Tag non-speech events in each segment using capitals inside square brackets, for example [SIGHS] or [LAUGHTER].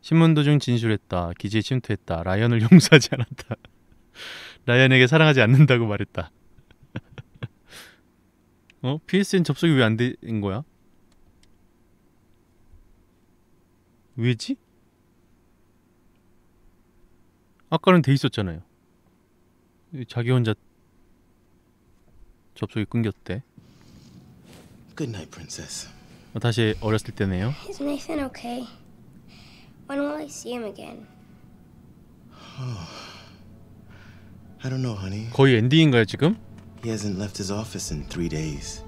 신문 도중 진술했다. 기지에 침투했다. 라이언을 [LAUGHS] 용서하지 않았다. 라이언에게 사랑하지 않는다고 말했다. [LAUGHS] 어? PSN 접속이 왜 안 된 거야? 왜지? 아까는 돼 있었잖아요. 자기 혼자 접속이 끊겼대. Good night, princess. 어, 다시 어렸을 때네요. Is Nathan okay? When will I see him again? [SIGHS] I don't know, honey. 거의 엔딩인가요 지금? He hasn't left his office in three days.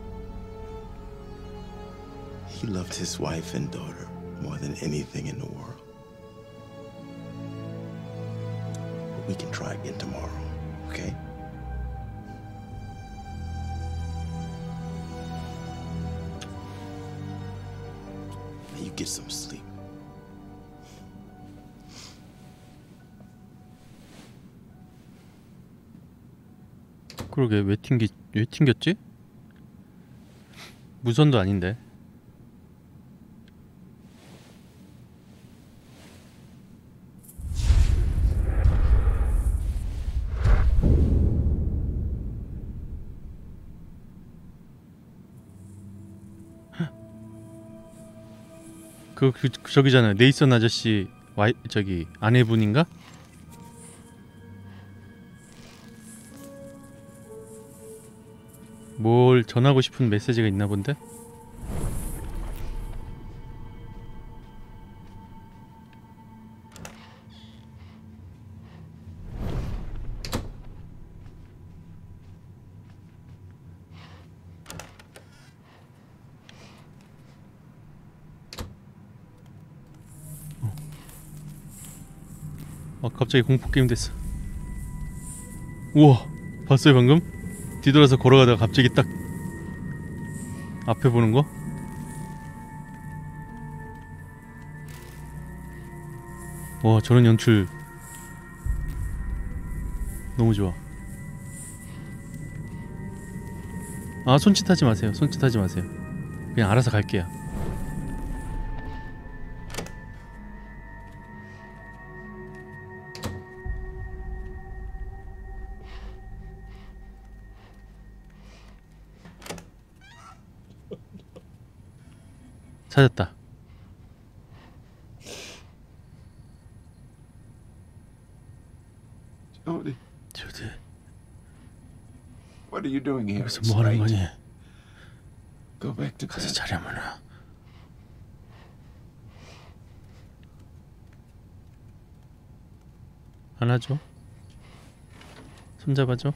He loved his wife and daughter more than anything in the world. But we can try again tomorrow, okay? Now you get some sleep. 그러게 왜 튕기 왜 튕겼지? 무선도 아닌데. 그, 그, 그 저기잖아요. 네이선 아저씨 와이 저기 아내분인가? 뭘 전하고 싶은 메시지가 있나 본데? 어, 갑자기 공포 게임 됐어. 우와, 봤어요 방금? 뒤돌아서 걸어가다가 갑자기 딱 앞에 보는 거? 와 저런 연출 너무 좋아. 아 손짓하지 마세요. 손짓하지 마세요. 그냥 알아서 갈게요 찾았다 Jody, 저기 what are you doing here? 여기서 뭐 하는. 거니? Go back to 가서 bed. 자려면은 안아줘 손잡아줘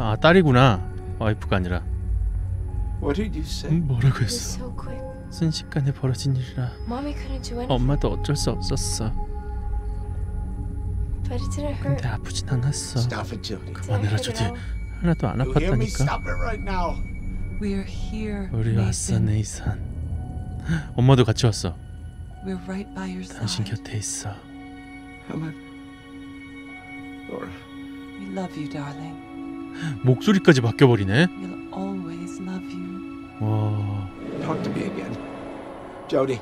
아빠 아 딸이구나 와이프가 아니라? 음, 뭐라고 했어. 순식간에 벌어진 일이라 엄마도 어쩔 수 없었어. 근데 아프진 않았어 그만해라 조디. 하나도 안? 아팠다니까. 우리 왔어. 네이산 엄마도 같이 왔어 당신. 곁에 있어. We love you, darling. 목소리까지 바뀌어버리네 We'll always love you. 와 Talk to me again. Jody.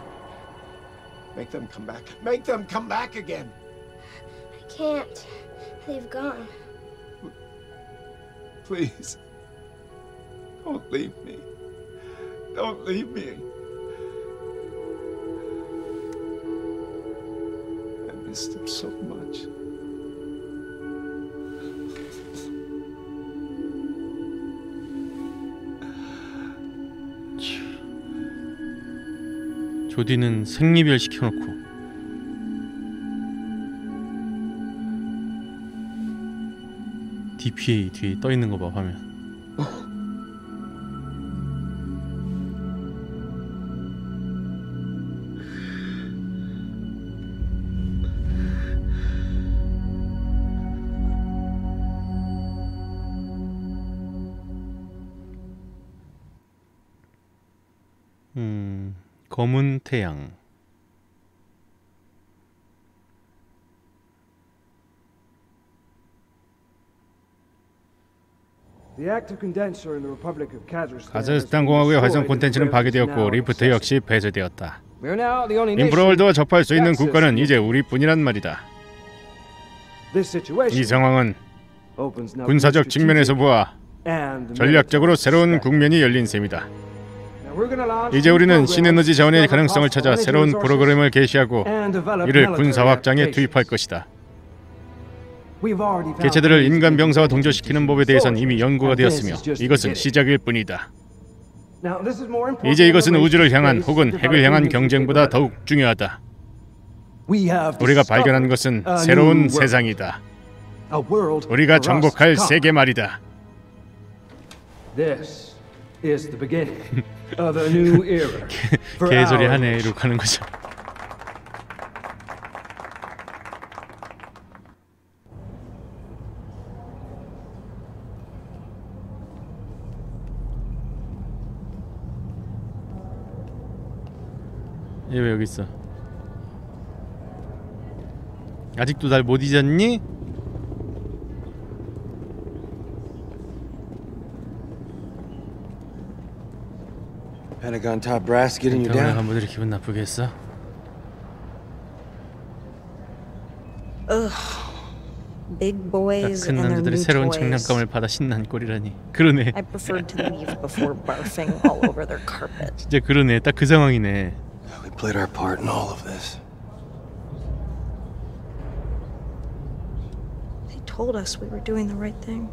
Make them come back. Make them come back again. I can't. They've gone. Please. Don't leave me. Don't leave me. I missed him so much. 조디는 생리별 시켜놓고 DPA 뒤에 떠 있는 거 봐 화면. 음, 검은 태양. 카자흐스탄 공화국의 활성 콘텐츠는 파괴되었고 리프트 역시 폐쇄되었다. 인프라월드와 접할 수 있는 국가는 이제 우리뿐이란 말이다. 이 상황은 군사적 측면에서 보아 전략적으로 새로운 국면이 열린 셈이다. 이제 우리는 신에너지 자원의 가능성을 찾아 새로운 프로그램을 개시하고 이를 군사 확장에 투입할 것이다. 개체들을 인간 병사와 동조시키는 법에 대해선 이미 연구가 되었으며 이것은 시작일 뿐이다. 이제 이것은 우주를 향한 혹은 핵을 향한 경쟁보다 더욱 중요하다. 우리가 발견한 것은 새로운 세상이다. 우리가 정복할 세계 말이다. [LAUGHS] 개소리 하네 이러고 가는 거죠. 얘 왜 여기 있어? 아직도 날 못 잊었니? Pentagon top brass getting you 병원에 down. 간부들이 기분 나쁘게 했어? Big boys 큰 and their 남자들이 new 새로운 toys. 장난감을 받아 신난 꼴이라니 그러네 I preferred to leave before barfing all over their carpet. [LAUGHS] 진짜 그러네 딱 그 상황이네 We played our part in all of this. They told us we were doing the right thing.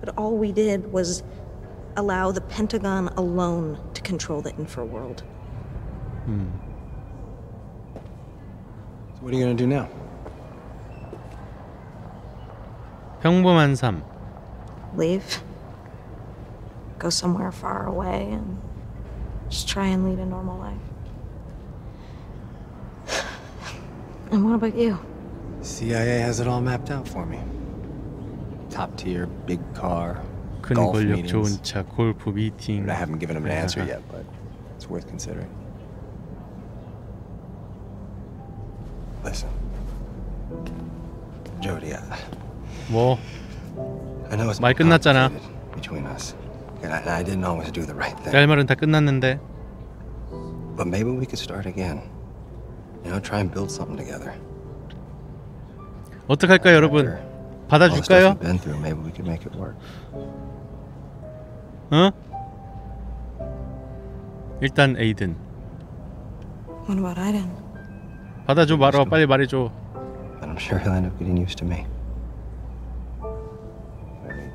But all we did was allow the Pentagon alone to control the infraworld. So what are you gonna do now? 평범한 삶 Leave. Go somewhere far away and just try and lead a normal life. [SIGHS] And what about you? CIA has it all mapped out for me. Top tier, big car, 큰 golf 권력 meetings. 좋은 차 골프 미팅 I haven't given him an answer yet, but it's worth considering. Listen, Jody, I, 뭐 I know it's 말 끝났잖아. complicated between us, and I, and I didn't always do the right thing. 할 말은 다 끝났는데 But maybe we could start again. You know, try and build something together. 어떡할까요 여러분 After all the stuff 받아줄까요? we've been through, maybe we could make it work. 어? 일단 에이든 What about Aiden? 받아줘 말어 빨리 말해줘 But I'm sure he'll end up getting used to me. I mean,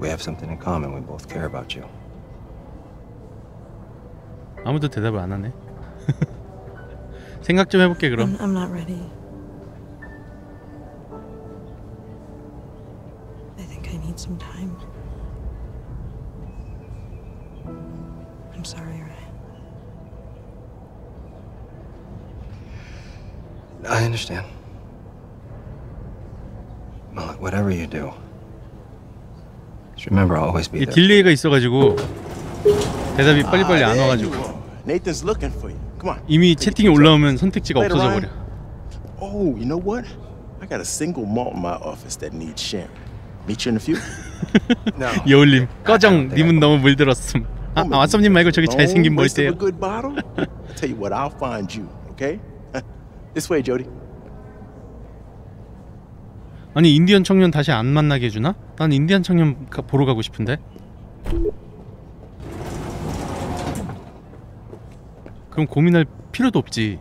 we have something in common. We both care about you. 아무도 대답을 안 하네 생각 좀 해볼게 그럼 I'm, I'm not ready. I think I need some time. I'm sorry, Ryan. I understand. Well, look, whatever you do, just remember I'll always be 이 there. 딜레이가 있어가지고 대답이 빨리빨리 안 와가지고 Nathan's looking for you. Come on. 이미 채팅이 올라오면 선택지가 없어져 버려. Oh, you know what? I got a single malt in my office that needs sharing. Meet you in a few. no. 여울님 꺼정 님은 너무 물들었음 아, 아 왓썸님 말고 저기 잘생긴 Long waste 멀대요 of a good bottle. I tell you what, I'll find you. Okay? this way, Jody. 아니 인디언 청년 다시 안 만나게 해주나? 난 인디언 청년 가- 보러 가고 싶은데 그럼 고민할 필요도 없지.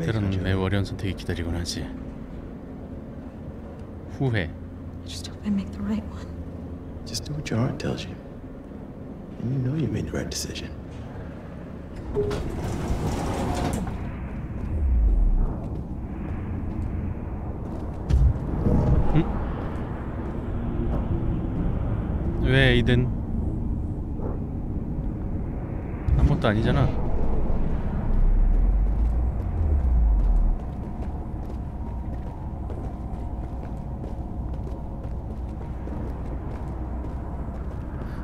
때로는. 매우 어려운 선택이 기다리곤 하지 후회 I just hope I make the right one. Just do what your heart tells you. And you know you made the right decision. 왜 에이든 아무것도 아니잖아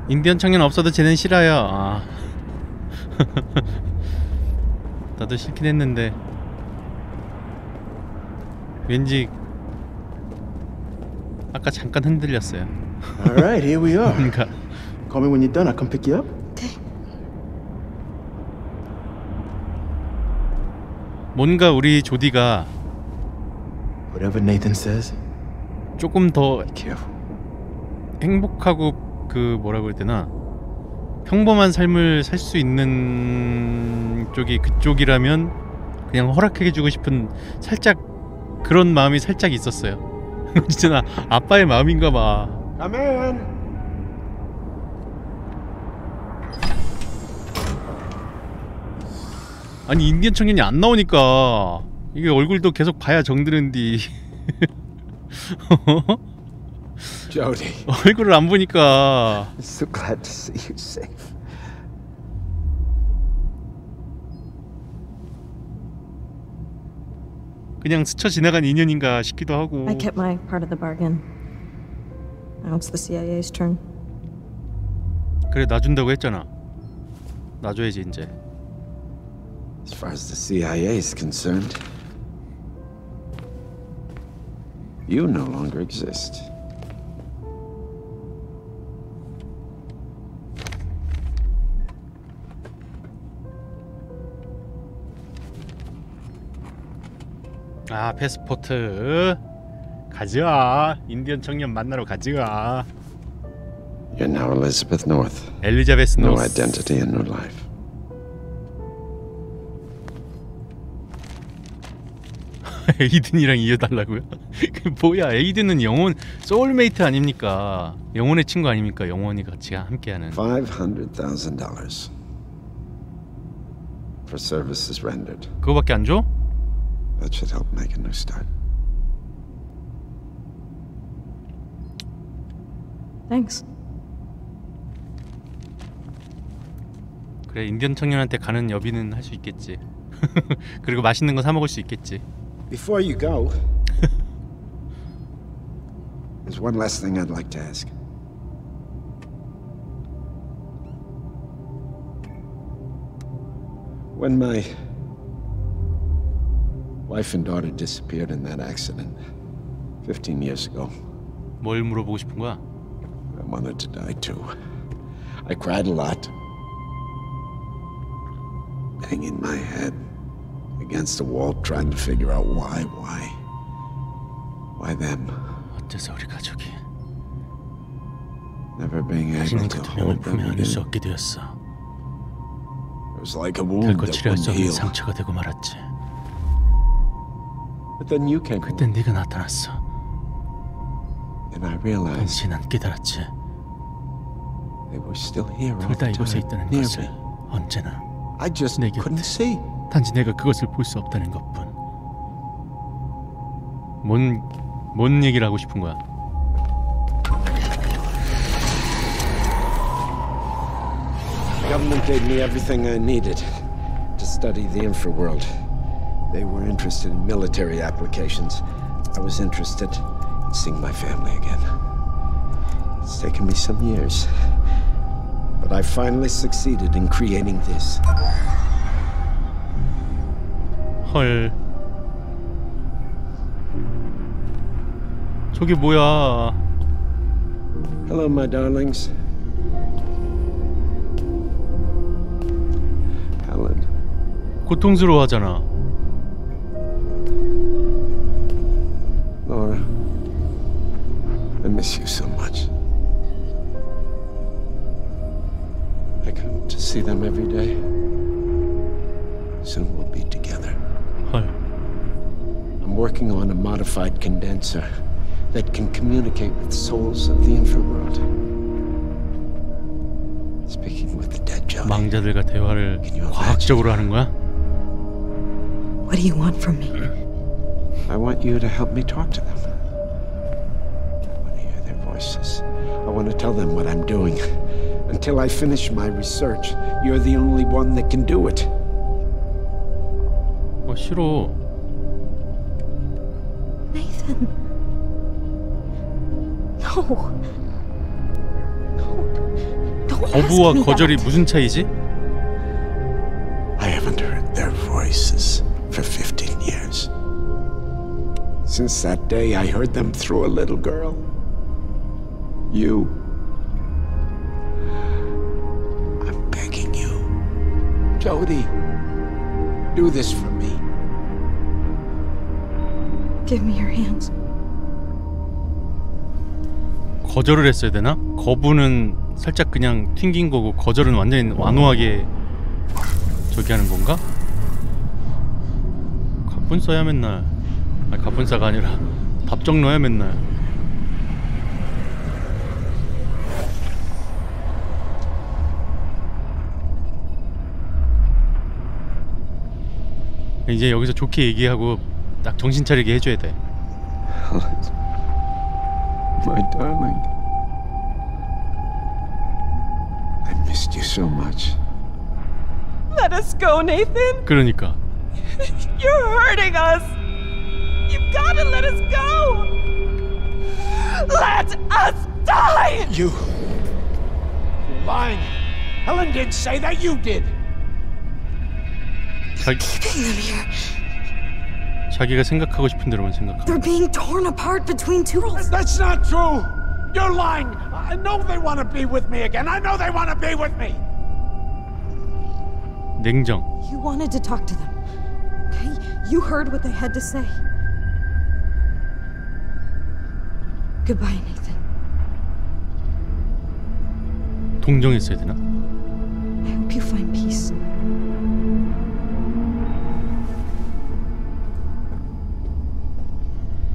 인디언 청년 없어도 쟤는 싫어요. 아. 나도 싫긴 했는데 왠지 아까 잠깐 흔들렸어요. All right, here we are. 뭔가 Call me when you're done. I'll come pick you up. 뭔가 우리 조디가 Whatever Nathan says, 조금 더 be careful. 행복하고 그 뭐라고 해야 되나 평범한 삶을 살 수 있는 쪽이 그쪽이라면 그냥 허락해주고 싶은 살짝 그런 마음이 살짝 있었어요. [LAUGHS] 진짜 나 아빠의 마음인가 봐. In. 아니 인디언 청년이 안 나오니까 이게 얼굴도 계속 봐야 정드는디 [LAUGHS] Jody, 얼굴을 안 보니까 I'm so glad to see you safe. 그냥 스쳐 지나간 인연인가 싶기도 하고 I kept my part of the bargain. Now it's the CIA's turn. 그래 놔준다고 했잖아. 놔줘야지 이제. As far as the CIA is concerned, you no longer exist. 아 패스포트 가져와 인디언 청년 만나러 가져와 You're now Elizabeth North. 엘리자베스 No 노스 identity and no life. 에이든이랑 이어달라고요? 그 뭐야 에이든은 영혼 소울메이트 아닙니까 영혼의 친구 아닙니까 영원히 같이 함께하는 Five hundred thousand dollars for services rendered. 그거밖에 안 줘? That should help make a new start. Thanks. 그래 인디언 청년한테 가는 여비는 할 수 있겠지 그리고 맛있는 거 사 먹을 수 있겠지 Before you go, there's one last thing I'd like to ask. When my wife and daughter disappeared in that accident 15 years ago, 뭘 물어보고 싶은 거야? I wanted to die too. I cried a lot. Banging my head against the wall, trying to figure out why, why. Why them? 어째서 우리 가족이 Never being 다시는 able 그 to 두 명을 hold them 품에 안을 수 within. 없게 되었어 It was like a wound 결코 that 치료할 수 wouldn't 없는 heal. 상처가 되고 말았지 But then you came 그땐 네가 나타났어 and I realized 동시에 난 깨달았지 they were still here all 둘다 the 이곳에 있다는 것을. 언제나 I just 내 곁에. couldn't see. 단지 내가 그것을 볼 수 없다는 것뿐 뭔, 뭔 얘기를 하고 싶은 거야 The government gave me everything I needed to study the infraworld. They were interested in military applications. I was interested in seeing my family again. It's taken me some years. But I finally succeeded in creating this. 헐 저게 뭐야 Hello, my darlings. Helen. 고통스러워하잖아 Laura. I miss you so much. I come to see them every day. Soon we'll be together. 헐 I'm working on a modified condenser that can communicate with souls of the infraworld. Speaking with the dead, Jody. 망자들과 대화를 과학적으로 하는 거야? What do you want from me? I want you to help me talk to them. I want to hear their voices. I want to tell them what I'm doing. Until I finish my research, you're the only one that can do it. 어 싫어 Nathan. No. No. 거부와 거절이 무슨 차이지? Since that day I heard them through a little girl. You. I'm begging you. Jody, do this for me. Give me your hands. 거절을 했어야 되나? 거부는 살짝 그냥 튕긴 거고 거절은 완전히 완호하게 저기 하는 건가? 가쁜 써야 맨날 아니 가쁜 싸가 아니라 답정 넣어야 맨날 이제 여기서 좋게 얘기하고 딱 정신 차리게 해줘야 돼 My darling. I missed you so much. Let us go, Nathan. 그러니까 You're hurting us. You've got to let us go. Let us die. You. You're lying. Helen didn't say that. You did. 자기, Keeping them here. 자기가 생각하고 싶은 대로만 생각하고 They're being torn apart between two worlds. That's not true. You're lying. I know they want to be with me again. I know they want to be with me. 냉정 You wanted to talk to them. Okay? You heard what they had to say. Goodbye, Nathan. 동정했어야 되나? I hope you find peace.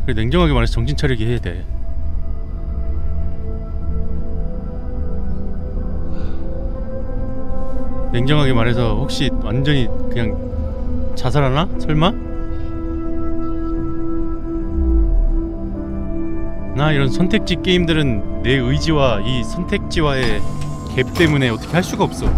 그래 냉정하게 말해서 정신 차리게 해야 돼. 냉정하게 말해서 혹시 완전히 그냥 자살하나? 설마? 나 이런 선택지 게임들은 내 의지와 이 선택지와의 갭 때문에 어떻게 할 수가 없어. [LAUGHS]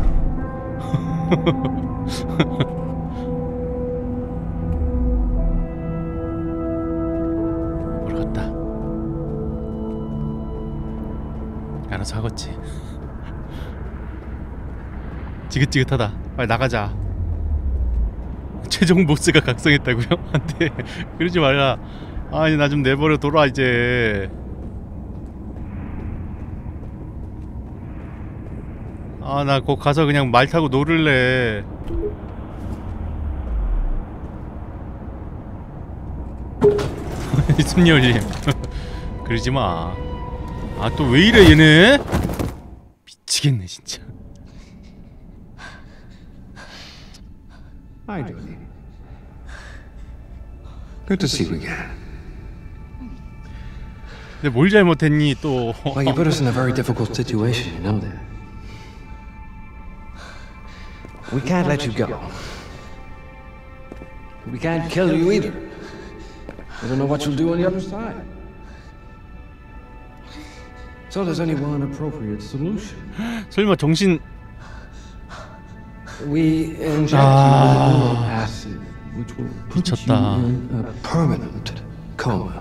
모르겠다. 알아서 하겠지. 지긋지긋하다. 빨리 나가자. 최종 보스가 각성했다고요? [LAUGHS] 안돼. 그러지 말라. 아니 나 좀 내버려 둬라 이제. 아 나 곧 가서 그냥 말 타고 놀을래. [LAUGHS] 숨열림. [LAUGHS] 그러지 마. 아 또 왜 이래 얘네? 미치겠네 진짜. Hi, Jody. Good to see you again. 근데 뭘 잘못했니 또? Well, you put us in a very difficult situation, you know that. We can't let you go. We can't kill you either. We don't know what you'll do on the other side. So there's only one appropriate solution. 설마 정신 We inject Ah. you with acid, which will put you 미쳤다. in a permanent coma.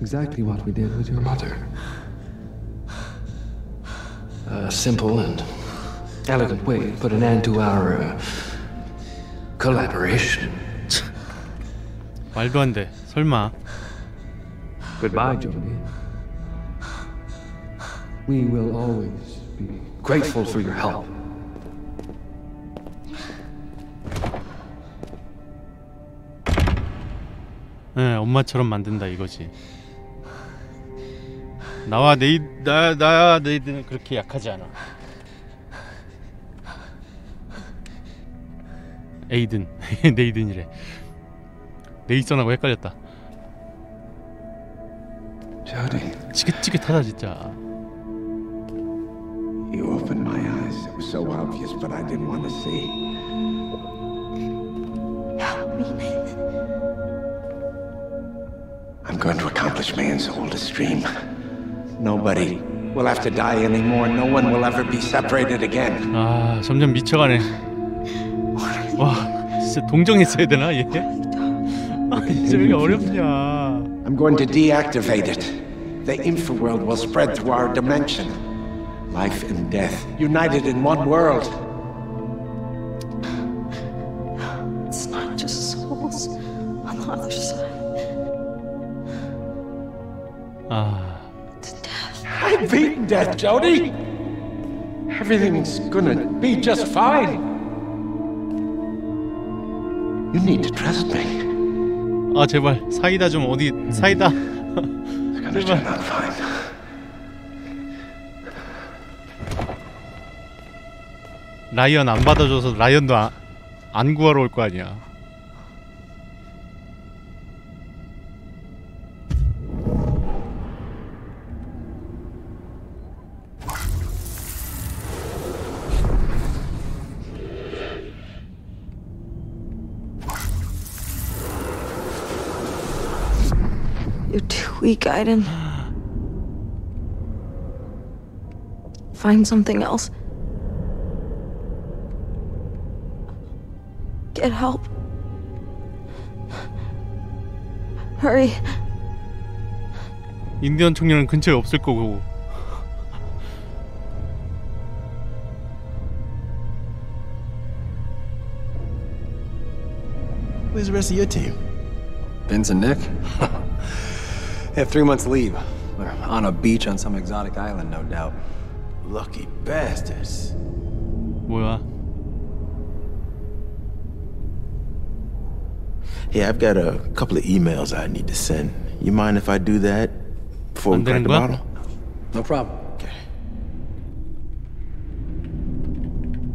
Exactly what we did with your mother. A simple and elegant way to put an end to our uh, collaboration. 말도 안 돼. 설마. Goodbye, Jody. We will always be grateful for your help. 네, 엄마처럼 만든다 이거지. 나와 네이 나 나야 네이드는 그렇게 약하지 않아. 에이든 네이든이래. 네이선하고 헷갈렸다. Jody, 지긋지긋하다 진짜. you opened my eyes. It was so obvious, but I didn't want to see. Help me, Nathan. I'm going to accomplish man's oldest dream. Nobody will have to die anymore. No one will ever be separated again. 아 점점 미쳐가네. 와 진짜 동정했어야 되나 얘? 아 진짜 왜 이렇게 어렵냐. I'm going to deactivate it. The infraworld will spread through our dimension. Life and death, united in one world. Death, Jody. Everything's gonna be just fine. You need to trust me. 아 제발 사이다 좀 어디 사이다 fine. 라이언 안 받아줘서 라이언도 아, 안 구하러 올 거 아니야 weak, Aiden. Find something else. Get help. Hurry. 인디언 청년은 근처에 없을 거고 Where's the rest of your team? Vince and Nick? [LAUGHS] they have three months leave. They're on a beach on some exotic island, no doubt. Lucky bastards. 뭐야 Hey, I've got a couple of emails I need to send. You mind if I do that before we 안 crack 되는 the 거야? bottle? No problem. Okay.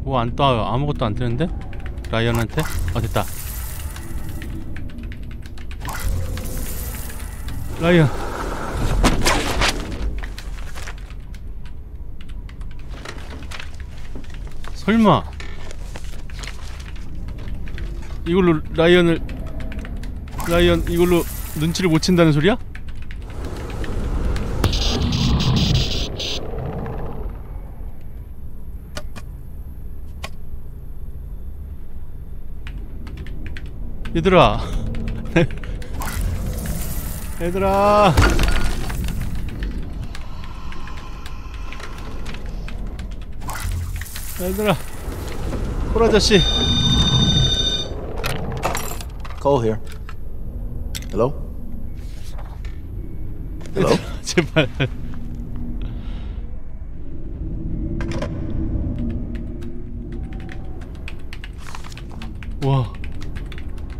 뭐 안 떠 아무것도 안 뜨는데 라이언한테 아 됐다 라이언 설마 이걸로 라이언을 라이언 이걸로 눈치를 못 챈다는 소리야? 얘들아 얘들아 얘들아 콜 아저씨 Cole here. Hello? Hello? [LAUGHS] 제발 와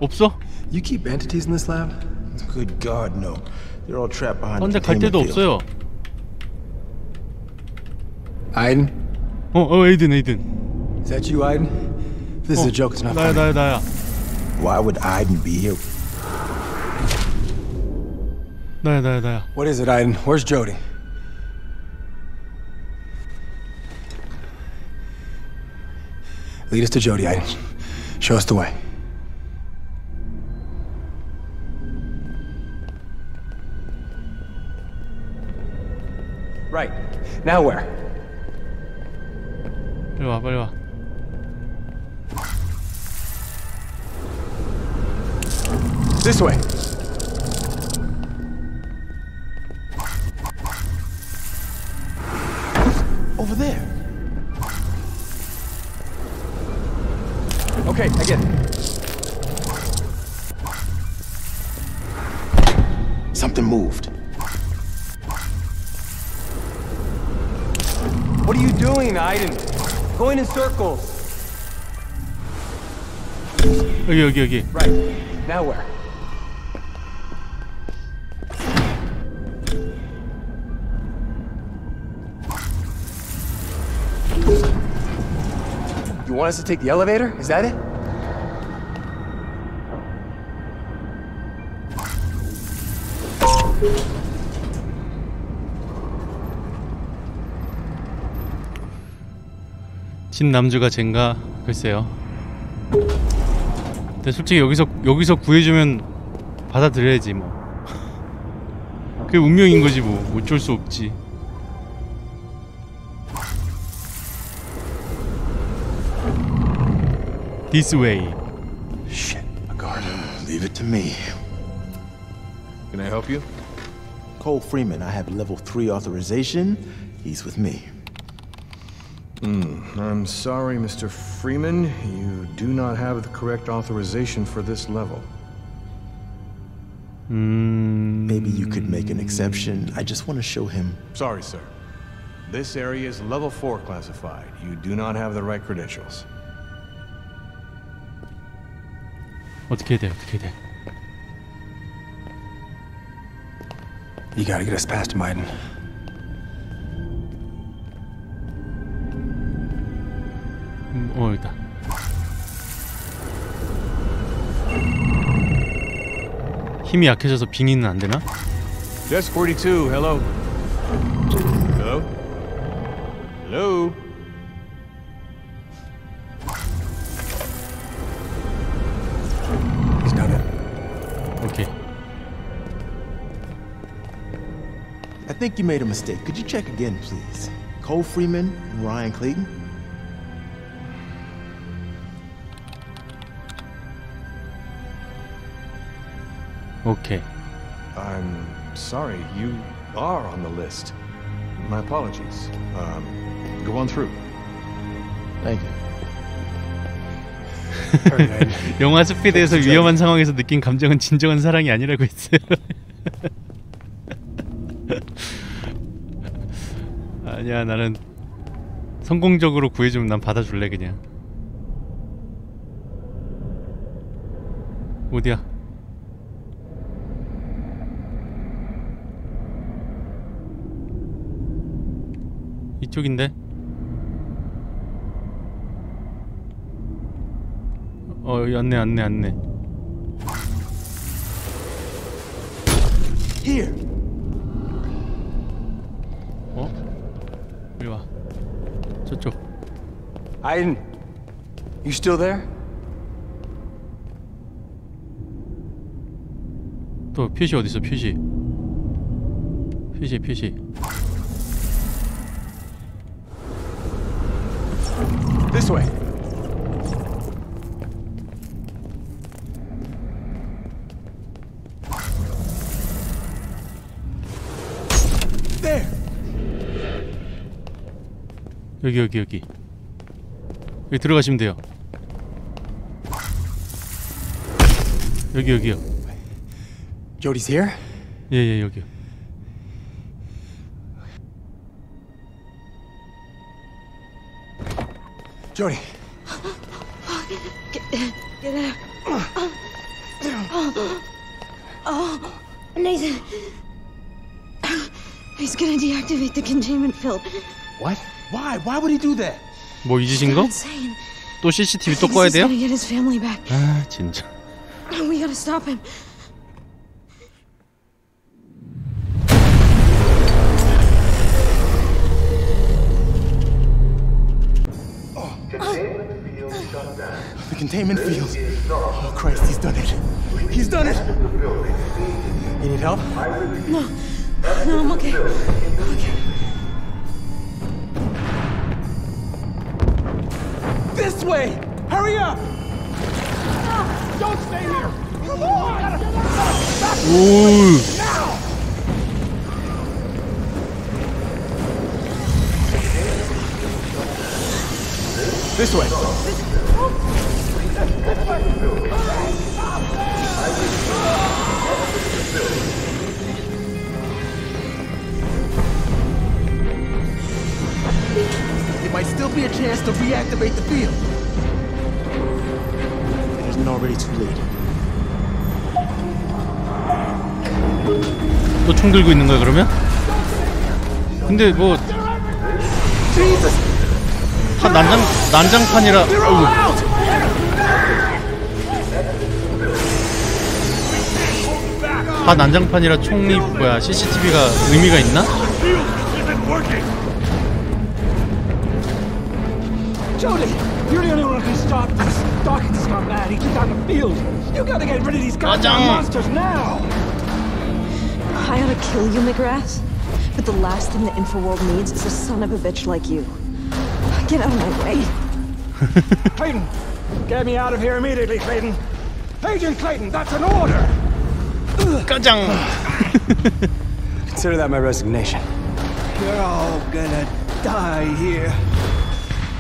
없어? You keep entities in this lab? Good God, no. They're all trapped behind 아, the 근데 갈 데도 containment field. 없어요 Aiden? 어, 어 에이든 에이든 Is that you, Aiden? If this is 어, a joke, it's not 나야 funny. 나야 나야 Why would Aiden be here? 나야 나야 나야 What is it, Aiden? Where's Jody? Lead us to Jody, Aiden. Show us the way. Right. Now where? Buraya bak. This way. Over there. Okay, I get it. Something moved. you doing, Aiden? Going in circles. 여기 여기 여기 Right. Now where? You want us to take the elevator? Is that it? 진 남주가 젠가 글쎄요 근데 솔직히 여기서 여기서 구해주면 받아들여야지 뭐 그게 운명인 거지 뭐 어쩔 수 없지 This way Shit, a guard. Leave it to me. Can I help you? Cole Freeman, I have level 3 authorization. He's with me. I'm sorry, Mr. Freeman. You do not have the correct authorization for this level. 음. Maybe you could make an exception. I just want to show him. Sorry, sir. This area is level 4 classified. You do not have the right credentials. 어떻게 돼? 어떻게 돼? You gotta get us past Maiden. 어 여기다. 힘이 약해져서 빙의는 안 되나? Desk 42, hello. Hello? Hello? He's done it. 오케이. I think you made a mistake. Could you check again, please? Cole Freeman and Ryan Clayton? 오케이. I'm sorry, you are on the list. My apologies. Um, go on through. Thank you. [LAUGHS] 영화 스피드에서 위험한 상황에서 느낀 감정은 진정한 사랑이 아니라고 했어요. [LAUGHS] 아니야 나는 성공적으로 구해주면 난 받아줄래 그냥. 어디야? 이쪽인데? 어 여기 안내 안내 안내 Here! 어? 이리 와 저쪽 Aiden, you still there? 또 표시 어딨어 표시 표시 표시 This way. There! 여기 여기 여기 여기 들어가시면 돼요 여기 여기요 Jody's here? 예예 여기요 Jody, Get out. Oh, Nathan. He's gonna deactivate the containment field. What? Why? Why would he do that? 뭐 잊으신 거? Insane. 또 CCTV 또 꺼야 돼요? gonna get his family back. 아 진짜 We gotta stop him. Containment field. Oh, Christ, he's done it. He's done it! You need help? No, no, I'm okay. This way! Hurry up! Don't stay here! Come on! 오 This way! There might still be a chance to reactivate the field. It isn't already too late. 또 총 들고 있는 거야 그러면? 근데 뭐! 다 난장 난장판이라 어우. 다 난장판이라 총이 뭐야 CCTV가 의미가 있나? Jody, you're the only one who can stop this. Dawkins got mad. He took down the field. You gotta get rid of these goddamn Ajahn. monsters now. I ought to kill you, McGrath. But the last thing the Infoworld needs is a son of a bitch like you. Get out of my way. Clayton, get me out of here immediately, Clayton. Agent Clayton, that's an order. 가장 consider that my resignation. You're all gonna die here.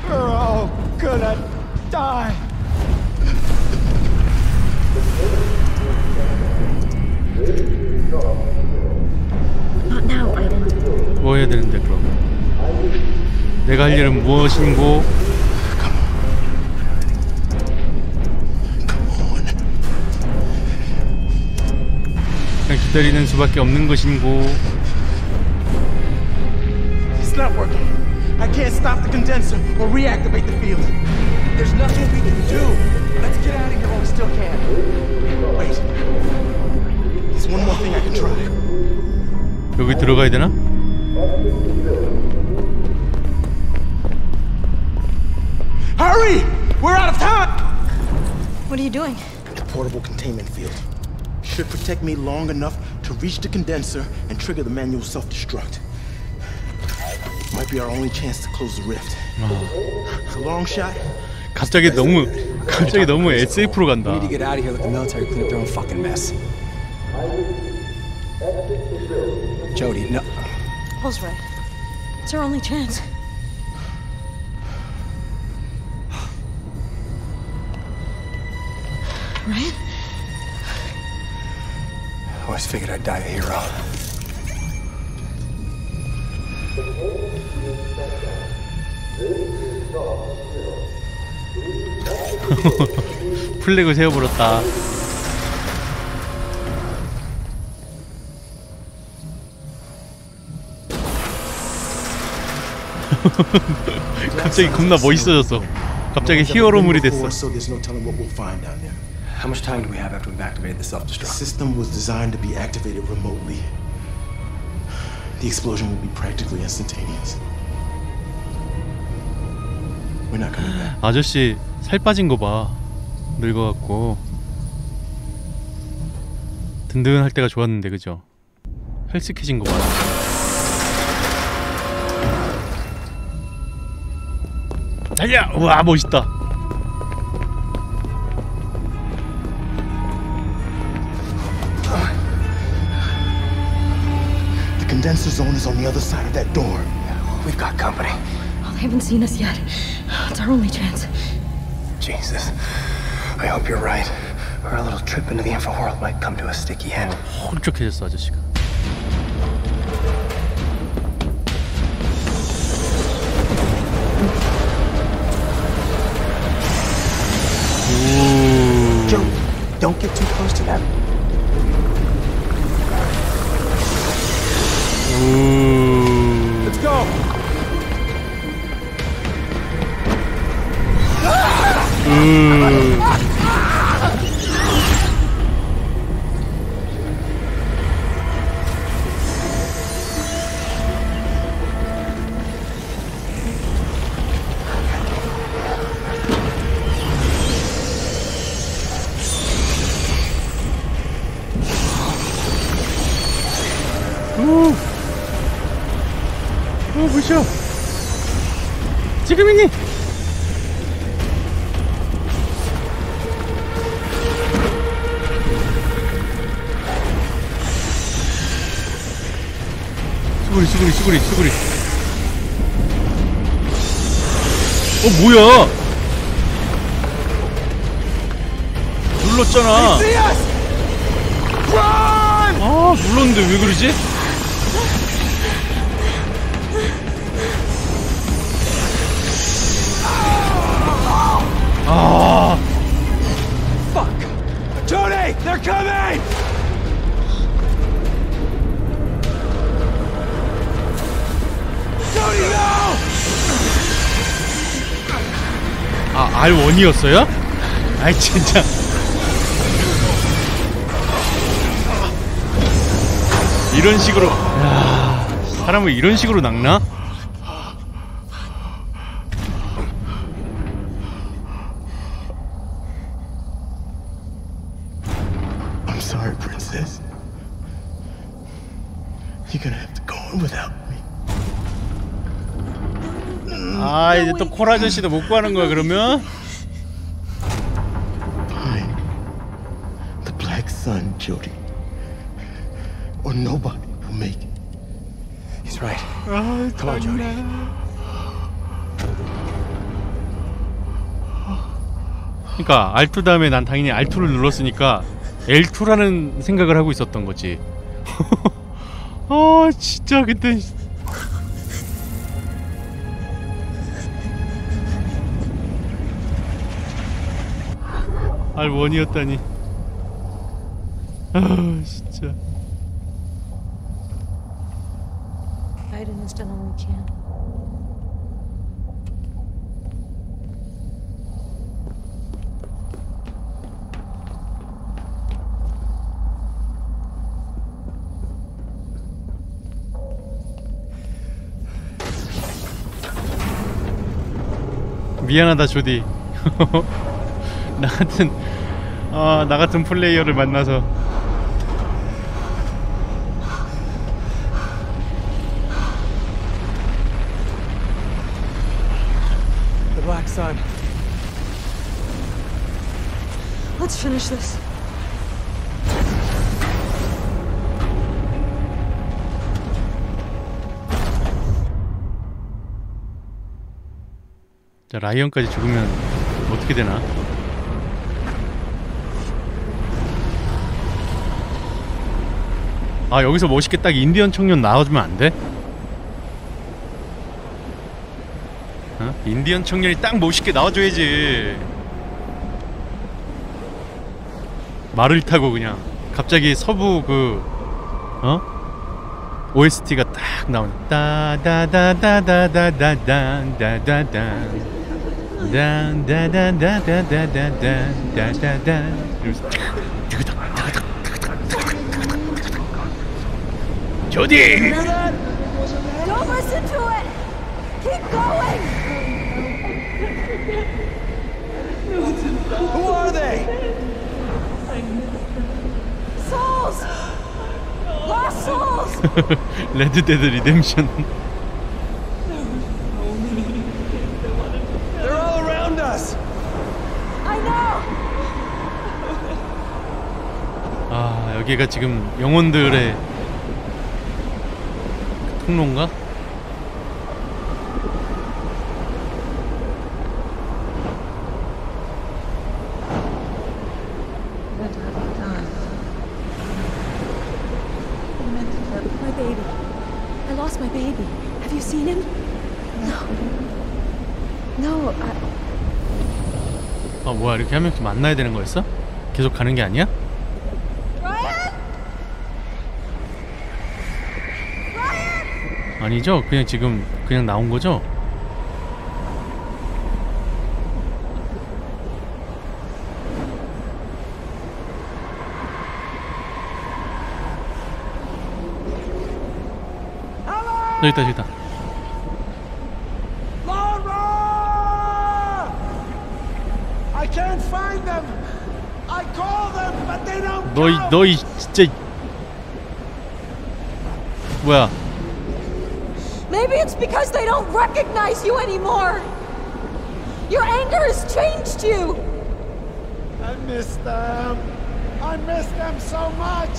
We're all gonna die. Not now, Aiden. 뭐 해야 되는데 그럼? 내가 할 일은 무엇인고? 기다리는 수밖에 없는 것인고. It's not working. I can't stop the condenser or reactivate the field. There's nothing we can do. Let's get out of here while we still can. Wait. There's one more thing I can try. 여기 들어가야 되나? Hurry! We're out of time! What are you doing? The portable containment field should protect me long enough to reach the condenser and trigger the manual self-destruct. Might be our only chance to close the rift. It's a long shot. 갑자기 너무 갑자기 너무 SF로 We 간다. need to get out of here. Let the military clean up their own fucking mess. Jody, no. Paul's right. It's our only chance. [SIGHS] Right? Always figured I'd die a hero. [LAUGHS] 플래그 세워버렸다. [LAUGHS] 갑자기 겁나 멋있어졌어. 갑자기 히어로물이 됐어. How much time do we have after we've activated the The self-destruct? system was designed to be activated remotely. The explosion will be practically instantaneous. We're not coming back. 아저씨 살 빠진 거 봐. 늙어갖고 든든할 때가 좋았는데 그죠? 헬스케진 거 봐. 달려! 우와 멋있다. condenser zone is on the other side of that door. We've got company. Well, they haven't seen us yet. It's our only chance. Jesus. I hope you're right. Or our little trip into the infraworld might come to a sticky end. 홀쭉해졌어 아저씨가. 오. Joe, don't get too close to that. 오. 뭐야 눌렀잖아! 아 눌렀는데 왜 그러지? 아 Fuck! Tony, they're coming! 아, R1이었어요? 아이 진짜 이런 식으로 야, 사람을 이런 식으로 낚나? I'm sorry, Princess. You're gonna have to go on without me. 아또콜 아저씨도 못 구하는 거야 그러면? Find the black sun, Jody. Or nobody will make it. He's right. 아 Come on, Jody. 그러니까 R2 다음에 난 당연히 R2를 눌렀으니까 L2라는 생각을 하고 있었던 거지. 아 진짜 그때 R1이었다니. 아 진짜. Aiden has done all he can. 미안하다 조디. 나 같은 아, 나 같은 플레이어를 만나서 The Black Sun. Let's finish this. 자 라이언까지 죽으면 어떻게 되나? 아 여기서 멋있게 딱 인디언 청년 나와주면 안 돼? 어? 인디언 청년이 딱 멋있게 나와줘야지 말을 타고 그냥 갑자기 서부 그 어? OST가 딱 나오는 따다다다다다다다다다단 단다다다다다다다다단 이러면서 드그덕 드그덕 조디 Don't listen to it! Keep going! Who are they? Souls! Lost souls! 레드 데드 리뎀션 They're all around us. I know! 아 여기가 지금 영혼들의 통로인가? My baby. I lost my baby. Have you seen I. 아 뭐야 이렇게 한 명씩 만나야 되는 거였어? 계속 가는 게 아니야? 아니죠? 그냥 지금 그냥 나온 거죠? 저기 있다 저기 있다 너희. 너희 진짜 뭐야 because they don't recognize you anymore! Your anger has changed you! I miss them. I miss them so much.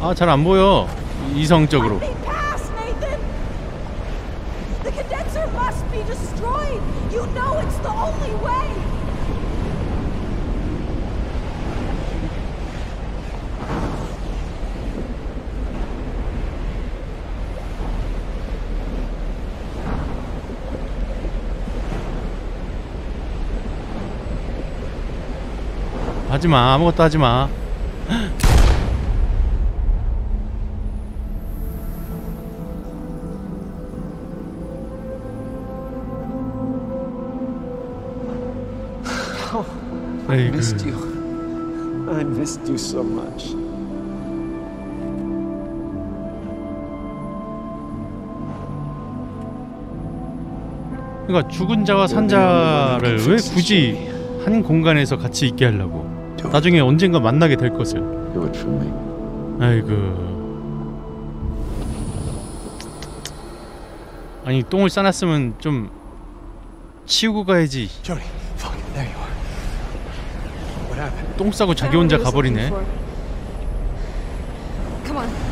아 잘 안 보여 이성적으로 They pass, Nathan! The condenser must be destroyed! You know it's the only way! 하지마. 아무것도 하지마. I missed you. I missed you so much. 그러니까 죽은 자와 산 자를 왜 굳이 한 공간에서 같이 있게 하려고 나중에 언젠가 만나게 될 것을. 아이고. 아니 똥을 싸놨으면 좀 치우고 가야지. Jody, fuck, there you are. What happened? 똥 싸고 자기 혼자 가버리네 Come on.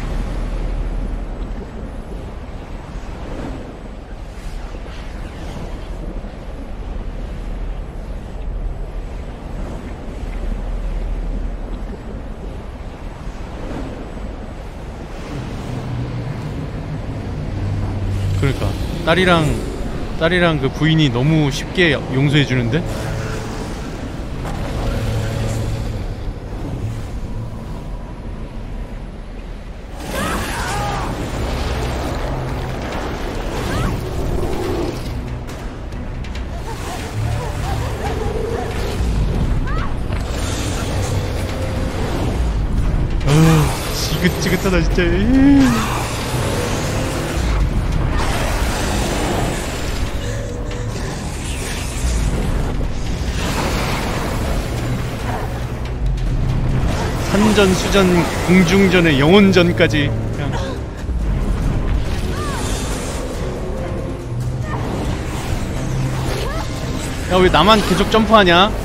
딸이랑 딸이랑 그 부인이 너무 쉽게 용서해 주는데? 어, 지긋지긋하다 진짜. 산전수전 공중전의 영혼전까지 그냥. 야 왜 나만 계속 점프하냐? [LAUGHS]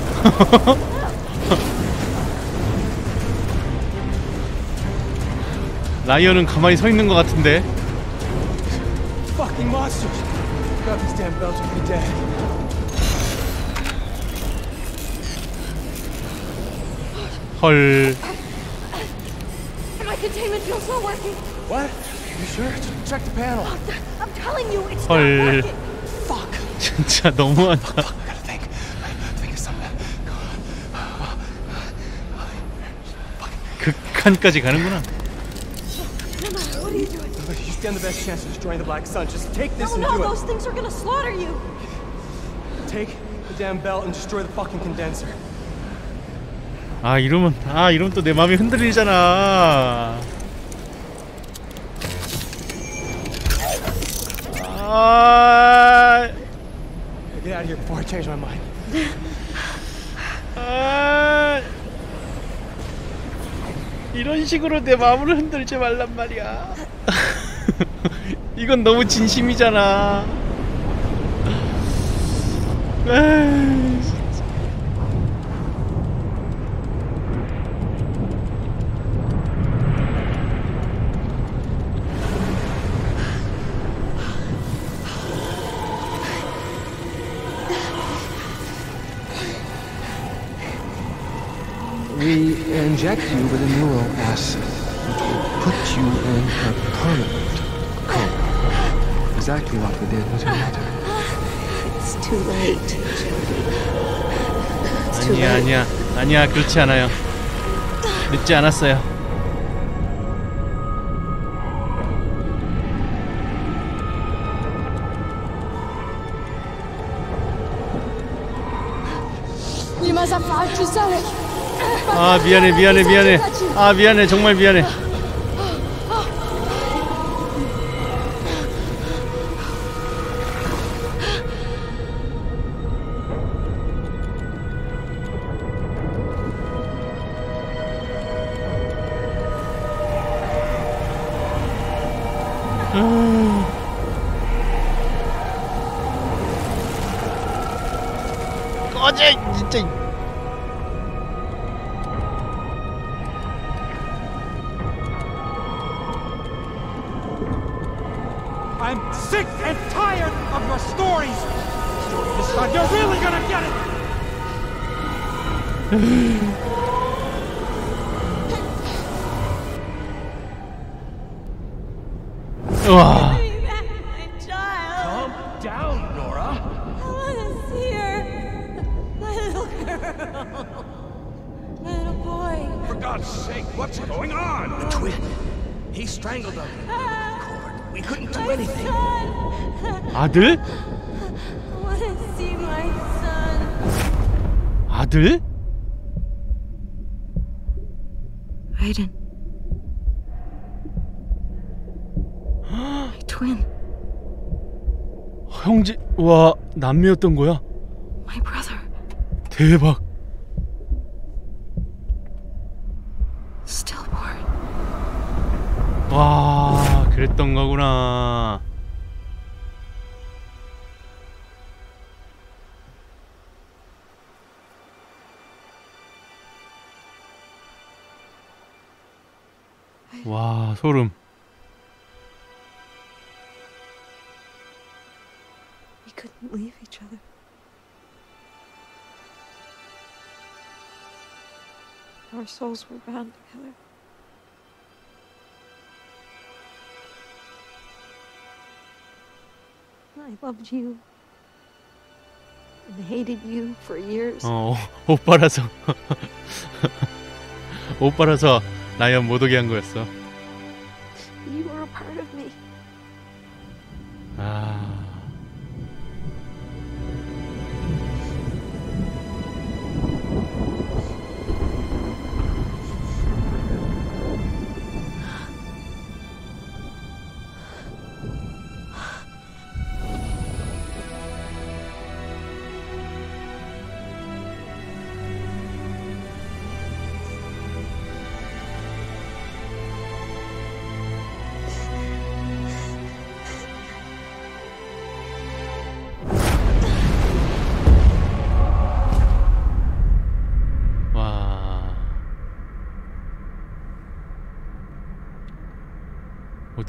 라이언은 가만히 서 있는 것 같은데. Fucking Field's not working. What? You sure? Ch- Check the panel. I'm telling you, it's 헐 not working. Fuck. 진짜 너무하다 I gotta think. Think of something. 극한까지 가는구나 What are you doing? You stand the best chance of destroying the Black Sun. Just take this No, and no, do those things are gonna slaughter you. it. Take the damn belt and destroy the fucking condenser. 아 이러면 아 이러면 또 내 마음이 흔들리잖아 아, Get out of here before I change my mind. 아 이런 식으로 내 마음을 흔들지 말란 말이야 이건 너무 진심이잖아 We inject you with a neural acid, which will put you in a permanent coma. Exactly what we did with your mother. It's too late. It's too 아니야 late. 아니야 아니야 그렇지 않아요 늦지 않았어요 Niemals erfahren, Giselle. 아 미안해 미안해 미안해. 아 미안해 정말 미안해 남매였던 거야? My brother. 대박 Stillborn. 와 그랬던 거구나 와 소름 leave each other. Our souls were bound together. I loved you and hated you for years. 어 오빠라서 [LAUGHS] 오빠라서 라이언 못 오게 한 거였어. You were a part of me.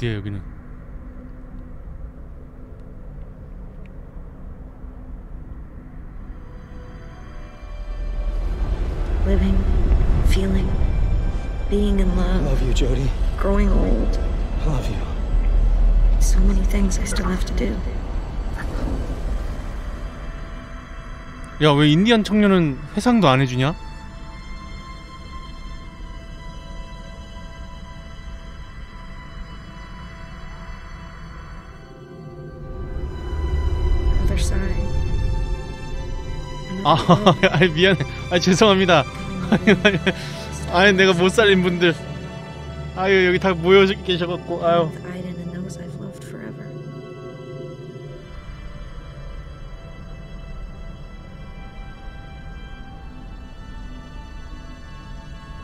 어디야 여기는? Living, feeling, being in love, Love you, Jody. growing old. Love you. So many things I still have to do. 야 왜 인디언 청년은 회상도 안 해주냐? 아, [LAUGHS] 아이 미안해. 아 죄송합니다. 아니 내가 못 살린 분들. 아유 여기 다 모여 계셔갖고 아유.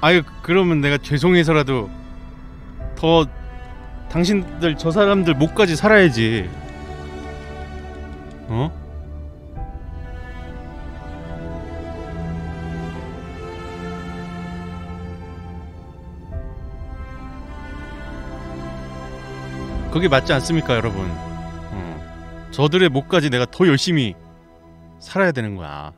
아유 그러면 내가 죄송해서라도 더 당신들 저 사람들 목까지 살아야지. 어? 그게 맞지 않습니까, 여러분? 어. 저들의 목까지 내가 더 열심히 살아야 되는 거야.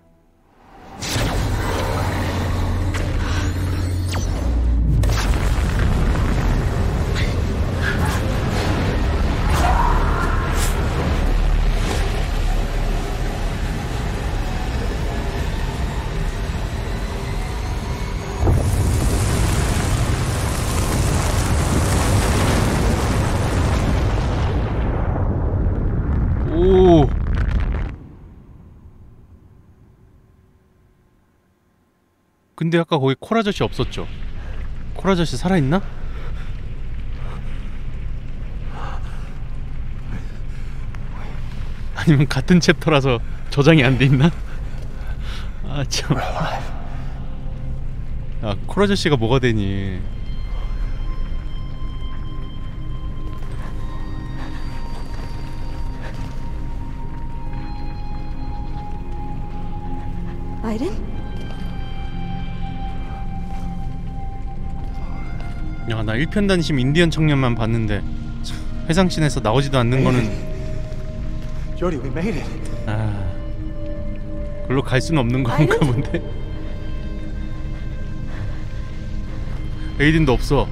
근데 아까 거기 콜아저씨 없었죠? 콜아저씨 살아있나? 아니면 같은 챕터라서 저장이 안 돼 있나? 아 참. 아 콜아저씨가 뭐가 되니? Aiden? 야나 1편 단심 인디언 청년만 봤는데 참, 회상씬에서 나오지도 않는 거는 Jody, we made it. 아 글로 갈 수는 없는 건가 본데? 에이든도 없어.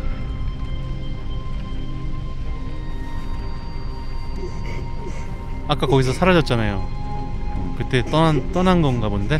아까 거기서 사라졌잖아요. 그때 떠난 떠난 건가 본데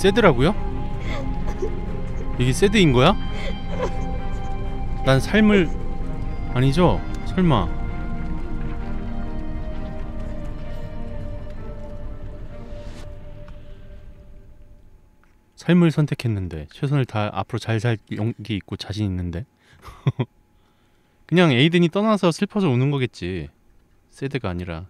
새드라고요? 이게 새드인 거야? 난 삶을 아니죠? 설마 삶을 선택했는데 최선을 다 앞으로 잘 살 용기 있고 자신 있는데 [LAUGHS] 그냥 에이든이 떠나서 슬퍼서 우는 거겠지 새드가 아니라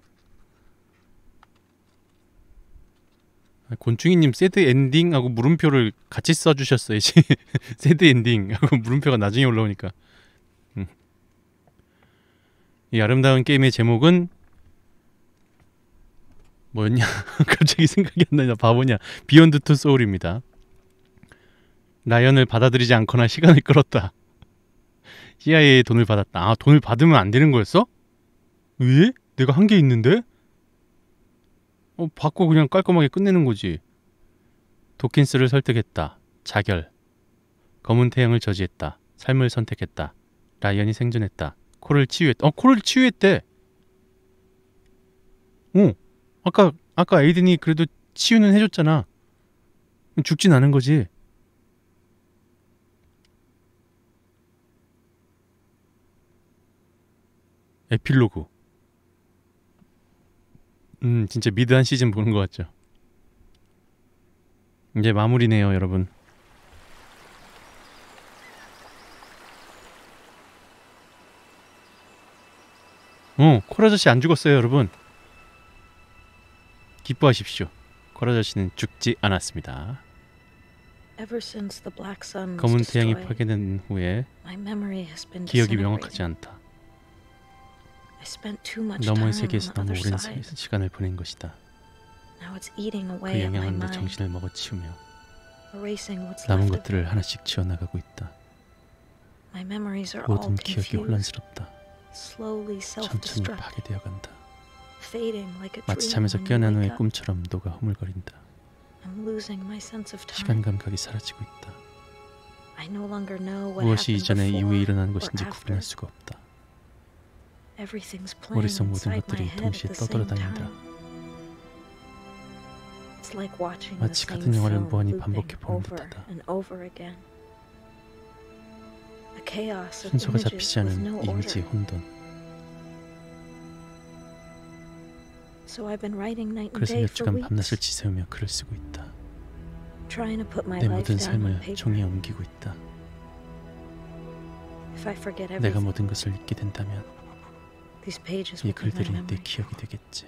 곤충이님 sad ending하고 물음표를 같이 써주셨어야지 [LAUGHS] sad ending하고 물음표가 나중에 올라오니까 음. 이 아름다운 게임의 제목은 뭐였냐? [LAUGHS] 갑자기 생각이 안 나냐? 바보냐? Beyond Two Soul입니다. 라이언을 받아들이지 않거나 시간을 끌었다. CIA에 돈을 받았다. 아, 돈을 받으면 안 되는 거였어? 왜? 내가 한 게 있는데? 어, 받고 그냥 깔끔하게 끝내는 거지. 도킨스를 설득했다. 자결. 검은 태양을 저지했다. 삶을 선택했다. 라이언이 생존했다. 코를 치유했다. 어, 코를 치유했대. 어, 아까 아까 에이든이 그래도 치유는 해줬잖아. 죽진 않은 거지. 에필로그. 음, 진짜 미드 한 시즌 보는 것 같죠. 이제 마무리네요, 여러분. 어, 콜 아저씨 안 죽었어요, 여러분. 기뻐하십시오. 콜 아저씨는 죽지 않았습니다. 검은 태양이 파괴된 후에 기억이 명확하지. 않다. 너머의 세계에서 the 너무 오랜. 시- 시간을 보낸 것이다. Now it's eating 그 영향은 내 정신을 먹어치우며 erasing what's 남은 것들을. 하나씩 지워나가고 있다. My memories are all 모든 기억이 혼란스럽다. slowly 천천히 파괴되어 간다. fading like a 마치 dream 잠에서 깨어난 후의. 꿈처럼 녹아 허물거린다. I'm losing my sense of 시간 time. 감각이 사라지고 있다. I no longer know what 무엇이 이전에 이후에 일어난 것인지. 구분할 수가 없다. 머릿속 모든 것들이 동시에 떠돌아다닌다. time. It's like watching the 마치 같은 영화를 무한히 반복해 보는 over 듯하다. and over again. A chaos of 순서가 잡히지 않은 order. 혼돈. So I've been writing night and 그래서 몇 주간 밤낮을 지새우며 글을 쓰고 있다. trying to put my 내 모든 삶을. 종이에 옮기고 있다. If I forget 내가 모든 것을 잊게 된다면 이 글들이 내. 기억이 되겠지.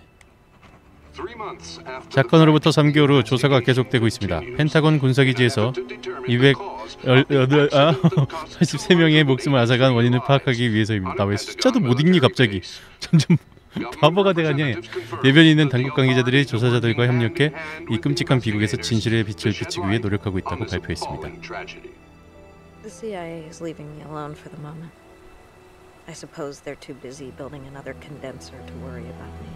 사건으로부터 3개월 후 조사가 계속되고 있습니다. 펜타곤 군사기지에서 200 아, [LAUGHS] 83명의 목숨을 앗아간 원인을 파악하기 위해서입니다. 나 왜 숫자도 못 읽니 갑자기? [LAUGHS] 점점 바보가 돼가냐? 대변인은 당국 관계자들이 조사자들과 협력해 이 끔찍한 비극에서 진실의 빛을 비추기 위해 노력하고 있다고 발표했습니다. I suppose they're too busy building another condenser to worry about me.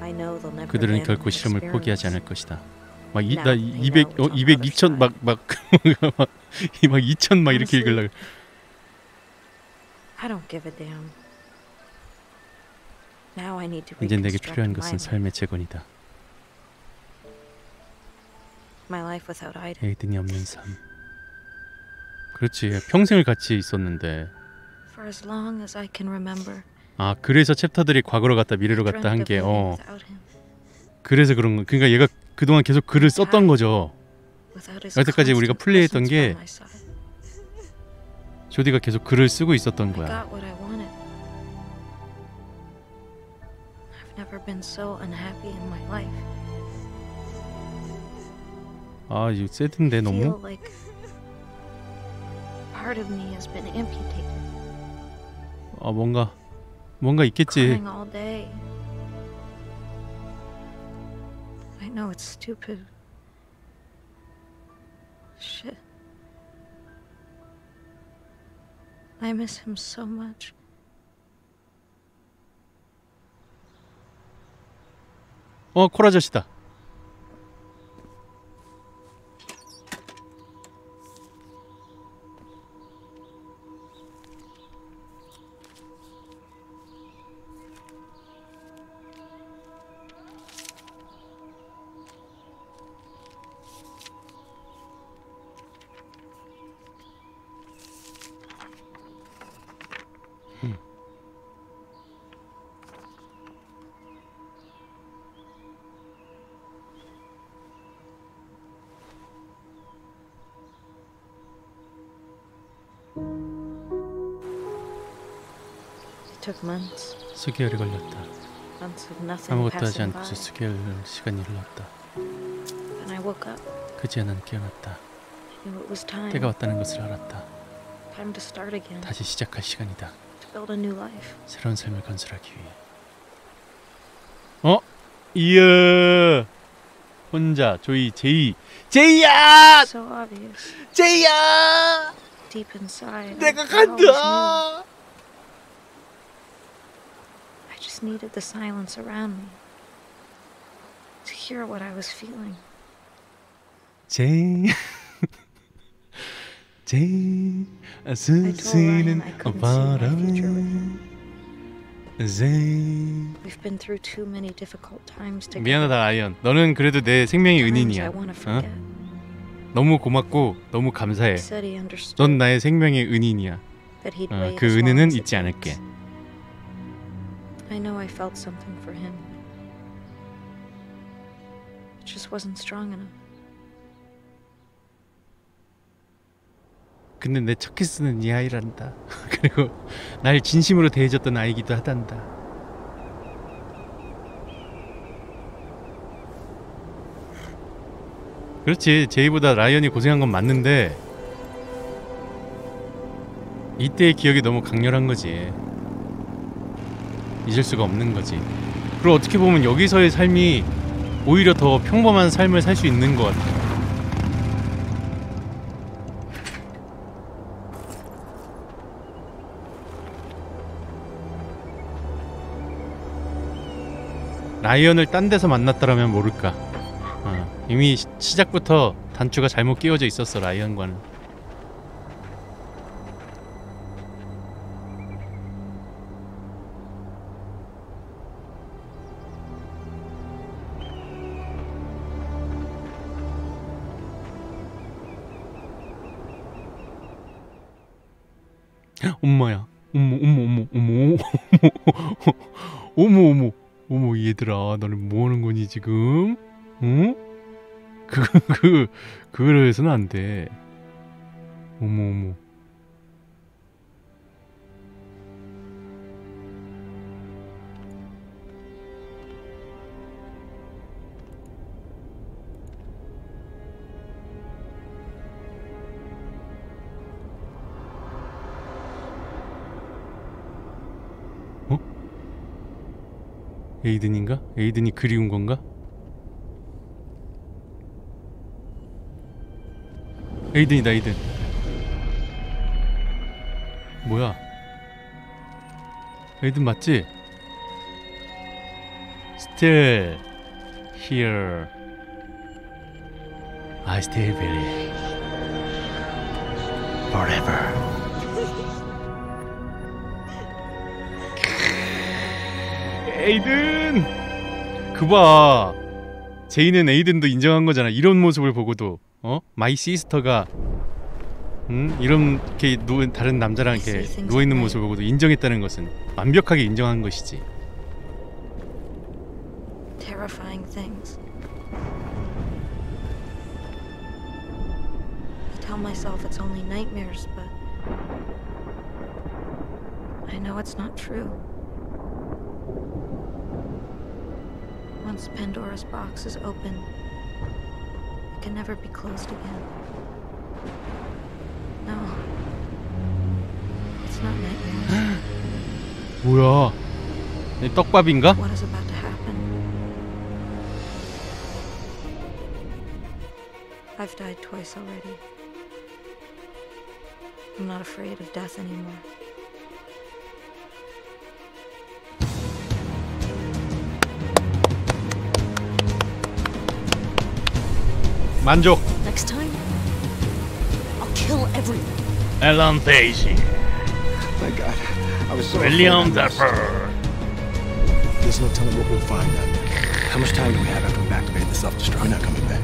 I know they'll never 그들은 결코 실험을 포기하지. 않을 것이다. 막나 Now they 200 know 어 it's on 200 the 2천 other 막막 막 2천 막 이렇게 읽으려고 I don't give a damn. Now I need to 이제 내게 필요한 것은. 삶의 재건이다. My life without Ida. 에이든이 없는 삶. 그렇지. 평생을 같이 있었는데. 아 그래서 챕터들이 과거로 갔다 미래로 갔다 한 게 어. 그래서 그런 거. 그러니까 얘가 그동안 계속 글을 썼던 거죠. 여태까지 우리가 플레이했던 게. 조디가 계속 글을 쓰고 있었던 거야. 아 이거 I 너무. Part of me has been amputated. 아 뭔가 뭔가 있겠지. Crying all day. I know it's stupid. Shit. I miss him so much. 어 콜아저씨다. 수개월이 걸렸다. 아무것도 하지 않고서. 수개월 시간이 흘렀다. 그제야 난 깨어났다. 때가 왔다는 것을 알았다. 다시 시작할 시간이다. 새로운 삶을 건설하기 위해. 어? 이야 혼자 조이 제이 제이야. 제이야. 내가. 간다 I just needed the silence around me to hear what I was feeling. my future with 바람에 제이 We've been through too many difficult times together. 미안하다 아이언 너는 그래도 내 생명의 은인이야 어? 너무 고맙고 너무 감사해 넌 나의 생명의 은인이야 어, 그 it 잊지 않을게. I know I felt something for him. It just wasn't strong enough. 근데 내 첫 키스는 이 아이란다 [LAUGHS] 그리고 날 진심으로 대해줬던 아이기도 하단다 그렇지 제이보다 라이언이 고생한 건 맞는데 이때의 기억이 너무 강렬한 거지 잊을 수가 없는 거지 그리고 어떻게 보면 여기서의 삶이 오히려 더 평범한 삶을 살 수 있는 것 같아 라이언을 딴 데서 만났더라면 모를까. 어, 이미 시, 시작부터 단추가 잘못 끼워져 있었어 라이언과는. 엄마야. 어머 어머 어머 어머 어머 어머 어머 얘들아 너는 뭐 하는 거니 지금? 응? 그그 그, 그걸 해서는 안 돼. 어머 어머. 에이든인가? 에이든이 그리운 건가? 에이든이다 에이든 뭐야 에이든 맞지? Still here I still believe Forever 에이든! 그봐. 제이는 에이든도 인정한 거잖아. 이런 모습을 보고도. 어? my sister가 음? 이렇게 누 다른 남자랑 이렇게 누워 있는 모습을 보고도 인정했다는 것은 완벽하게 인정한 것이지. Terrifying things. I tell myself it's only nightmares, but I know it's not true. Once Pandora's box is open, it can never be closed again. No. It's not nightmares. 뭐야 이 떡밥인가? What is about to happen? I've died twice already. I'm not afraid of death anymore. 만족 Next time, I'll kill everyone. 앨런 페이지 My God, I was so 윌리엄 afraid I missed. 데퍼 There's no telling what we'll find out there. How much time do we have after we've activated the self-destruct? We're not coming back.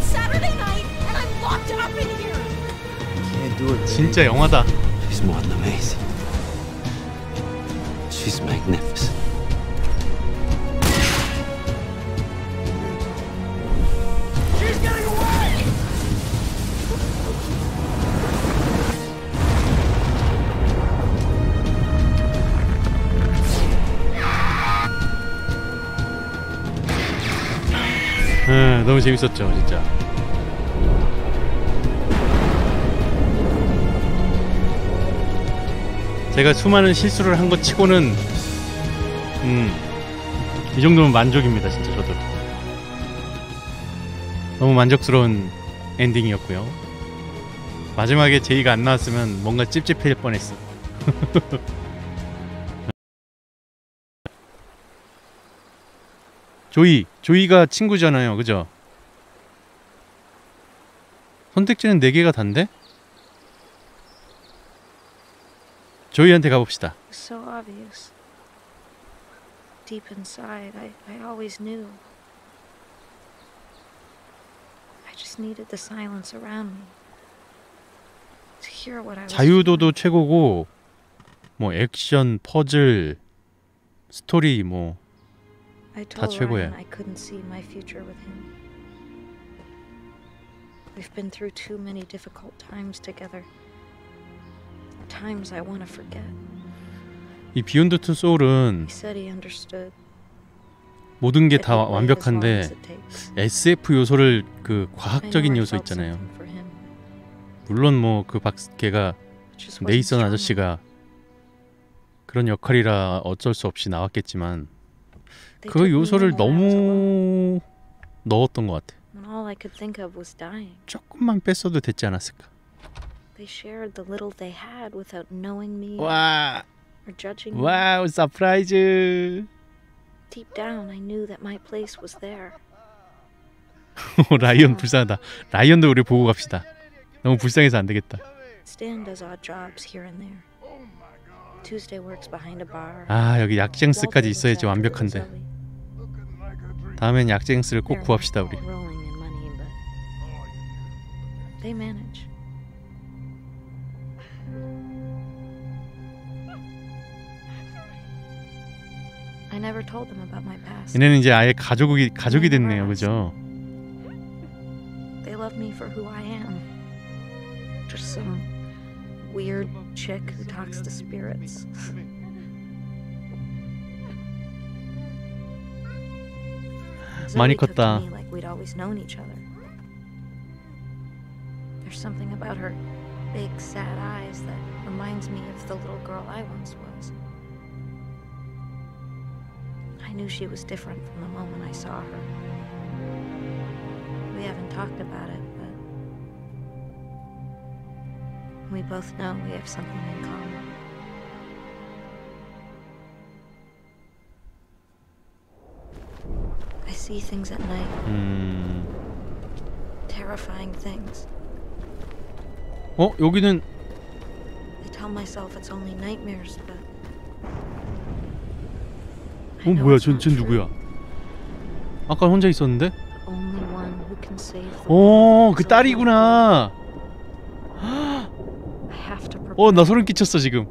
Saturday night, and I'm locked up in here. Can't do it. 진짜 영화다 She's more than amazing. She's magnificent. 너무 재밌었죠 진짜 제가 수많은 실수를 한 것 치고는 음, 이 정도면 만족입니다, 진짜 저도. 너무 만족스러운 엔딩이었고요. 마지막에 제이가 안 나왔으면 뭔가 찝찝할 뻔했어. [LAUGHS] 조이, 조이가 친구잖아요, 그죠? 선택지는 4개가 단데? 조이한테 가봅시다. So obvious. Deep inside, I, I always knew. I just needed the silence around me. To hear what I was 자유도도 최고고 뭐 액션, 퍼즐, 스토리 뭐 다 최고예요. I couldn't see my future with him. We've been through too many difficult times together. Times I want to forget. 이 비욘드 투 소울은 He said he understood. 모든 게 다 완벽한데. SF 요소를 그 과학적인 요소 있잖아요. 물론 뭐그 wasn't 네이선 아저씨가 그런 역할이라 어쩔 수 없이 나왔겠지만 그 요소를 너무 넣었던 것 같아. When all I could think of was dying. 조금만 뺐어도 됐지 않았을까? They shared the little they had without knowing me 와, or judging me. 와우, 서프라이즈. Deep down, I knew that my place was there. 라이언 불쌍하다. 라이언도 우리 보고 갑시다. 너무 불쌍해서 안 되겠다. Stan does odd jobs here and there. Tuesday works behind a bar. 아 여기 약쟁스까지 있어야지 완벽한데. 다음엔 약쟁스를 꼭 구합시다 우리. they manage. I never told them about my past. 얘네는 이제 아예 가족이 가족이 됐네요, 그죠? They love me for who I am. Just some weird chick who talks to spirits. 많이 Zoe took to 컸다. me like we'd always known each other. There's something about her big, sad eyes that reminds me of the little girl I once was. I knew she was different from the moment I saw her. We haven't talked about it, but we both know we have something in common. I see things at night, 음. terrifying things. 어 여기는 어 뭐야, 전, 전 누구야? 아까 혼자 있었는데? only one who can save the 어, 그 딸이구나. I have to prepare. 어, 나 소름 끼쳤어 지금.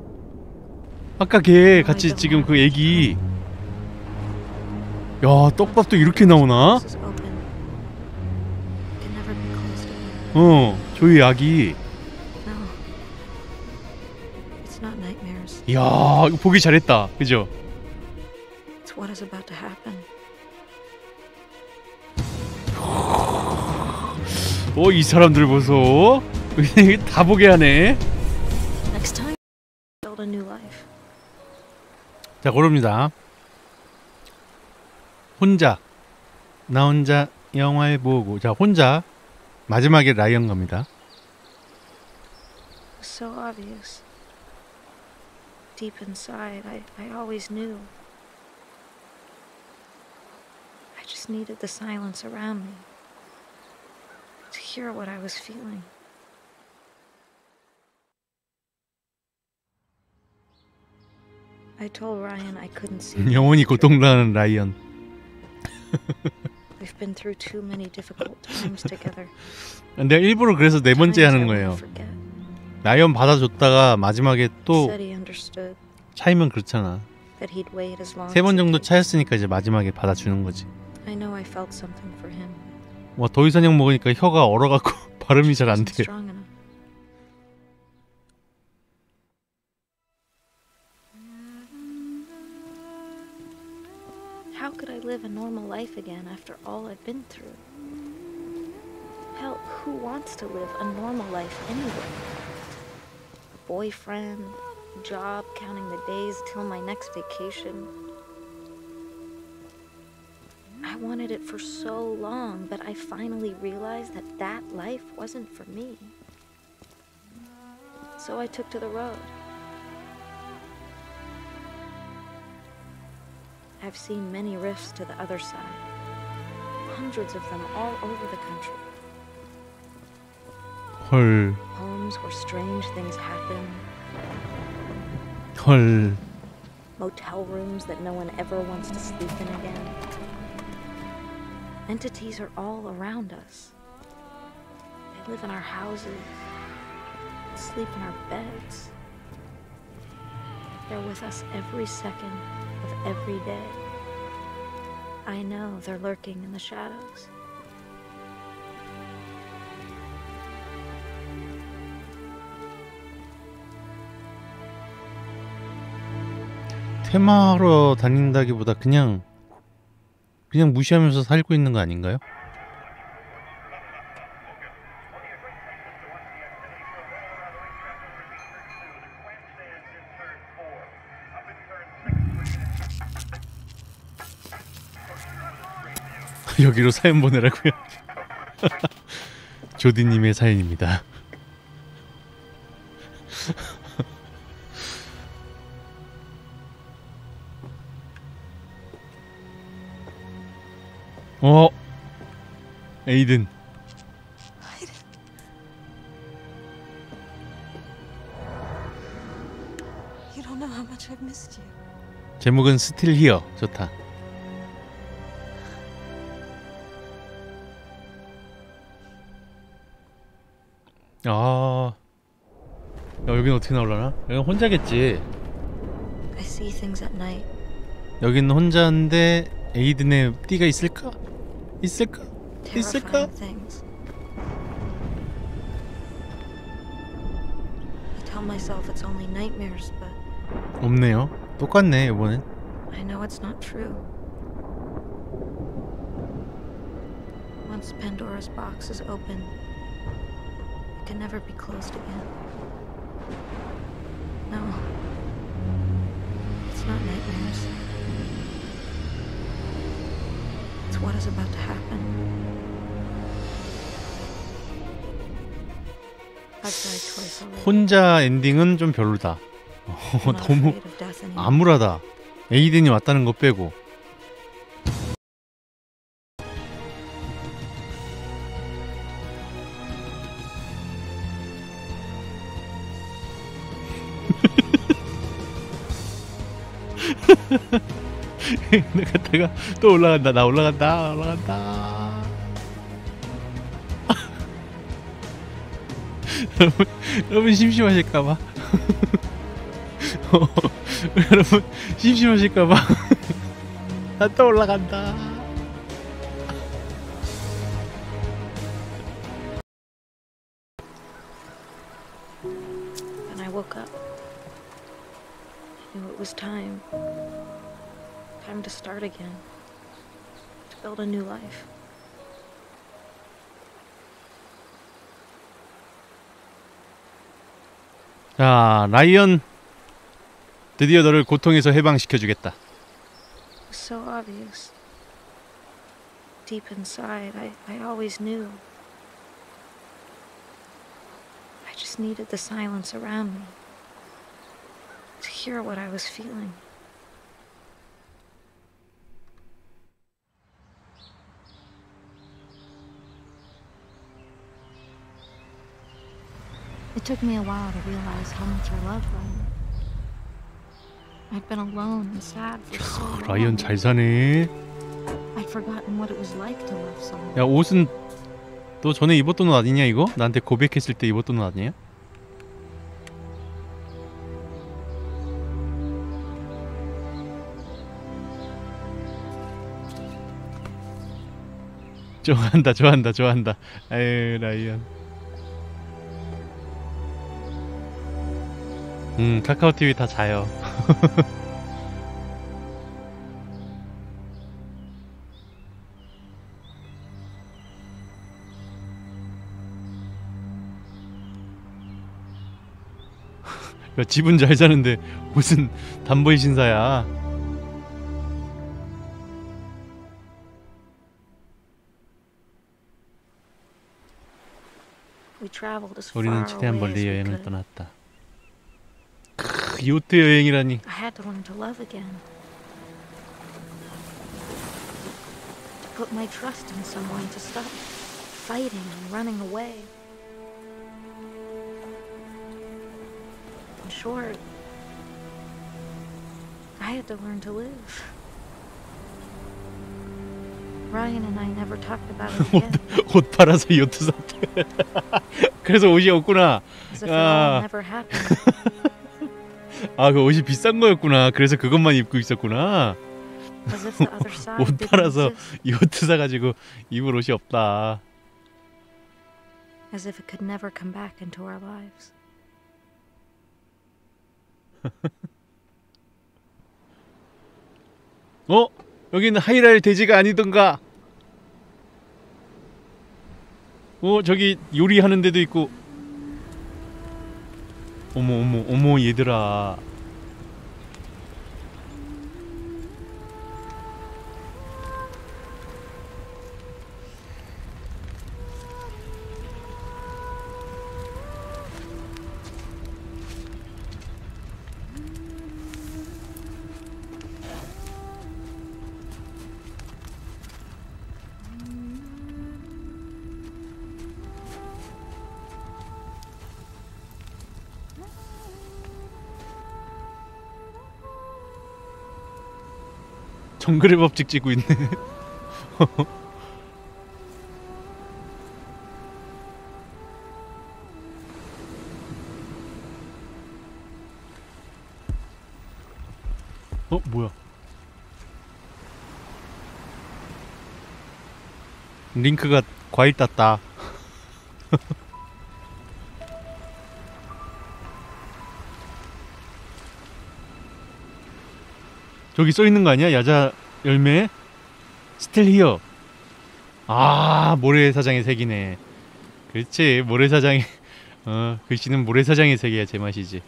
아까 걔 같이 지금 그 애기. 야, 떡밥도 이렇게 나오나? 어, 조이 아기. 이야, 이거 보기 잘했다. 그죠? What is about to happen. 어, 이 사람들 보소. 다 보게 하네. Next time, build a new life. 자, 고릅니다. 혼자. 나 혼자 영화를 보고. 자, 혼자. 마지막에 라이언 was so obvious. Deep inside, I, I always knew. I just needed the silence around me to hear what I was feeling. I told Ryan I couldn't see. [LAUGHS] my 영원히 future. 고통당하는 라이언. We've been through too many difficult times together. [LAUGHS] 내가 일부러 그래서 네 번째 Times I 하는 won't 거예요. 라이언 받아줬다가 마지막에 또 차이면 그렇잖아. 세 번 정도. 차였으니까 이제 마지막에 받아주는 거지. I know I felt something for him. 와 더위선약 먹으니까 혀가 얼어갖고 발음이 잘 안 돼. strong enough. How could I live a normal life again after all I've been through? Hell, who wants to live a normal life anyway? Boyfriend, job, counting the days till my next vacation. I wanted it for so long, but I finally realized that that life wasn't for me. So I took to the road. I've seen many rifts to the other side, hundreds of them all over the country. 헐, Homes where strange things happen, 헐. motel rooms that no one ever wants to sleep in again. Entities are all around us. They live in our houses, sleep in our beds. They're with us every second of every day. I know they're lurking in the shadows. 테마하러 다닌다기보다 그냥 그냥 무시하면서 살고 있는 거 아닌가요? [LAUGHS] 여기로 사연 보내라고요. [LAUGHS] 조디님의 사연입니다. 어, 에이든. You don't know how much I've missed you. 제목은 Still Here. 좋다. 아, 야, 여긴 어떻게 나올라나? 여긴 혼자겠지. I see things at night. 여긴 혼자인데 에이든의 띠가 있을까? 있을까? 있을까? terrifying things. I tell myself it's only nightmares, but 없네요. 똑같네 이번엔. I know it's not true. Once Pandora's box is open, it can never be closed again. No. It's not nightmares. What is about to happen. 혼자 엔딩은 좀 별로다. 어, 너무. 암울하다. 에이든이 왔다는 거 빼고. 갔다가 또 올라간다. 나 올라간다. 올라간다. [LAUGHS] 여러분, 여러분 심심하실까봐. [LAUGHS] 어, 여러분 심심하실까봐 [LAUGHS] 나 또 올라간다. Woke up, I knew it was time. Time to start again. To build a new life. 자, 라이언 드디어 너를 고통에서 해방시켜 주겠다. It was so obvious. Deep inside, I, I always knew. I just needed the silence around me to hear what I was feeling. It took me a while to realize how much I loved Ryan. I'd been alone and sad for so long. 라이언 잘 사네. I'd forgotten what it was like to love someone. 야, 옷은 너 전에 입었던 옷 아니냐 이거? 나한테 고백했을 때 입었던 옷 아니야? 좋아한다, 좋아한다, 좋아한다. 아유, 라이언. 음, 카카오 TV 다 자요. [LAUGHS] 야, 집은 잘 사는데 무슨 담보의 신사야 우리는 최대한 멀리 여행을. 떠났다 크, 요트 여행이라니 I had to learn to love again. To put my trust in someone to stop fighting and running away. In short, I had to learn to live. Ryan and I never talked about it [LAUGHS] again. 옷 팔아서 요트 샀대 [LAUGHS] 그래서 옷이 없구나 As if it all 아, never happened. [LAUGHS] [LAUGHS] 아, 그 옷이 비싼 거였구나. 그래서 그것만 입고 있었구나. [LAUGHS] 옷 팔아서 exist. 요트 사가지고 입을 옷이 없다. As if it could never come back into our lives. [LAUGHS] 어? 여기는 하이랄 돼지가 아니던가? 어, 저기 요리하는 데도 있고. 어머, 어머, 어머, 얘들아. 정글의 법칙 찍고 있네. [LAUGHS] 어, 뭐야? 링크가 과일 땄다. [LAUGHS] 저기 써 있는 거 아니야? 야자 열매? 스틸 히어. 아, 모래사장의 색이네. 그렇지. 모래사장의 어, 글씨는 모래사장의 색이야 제 맛이지.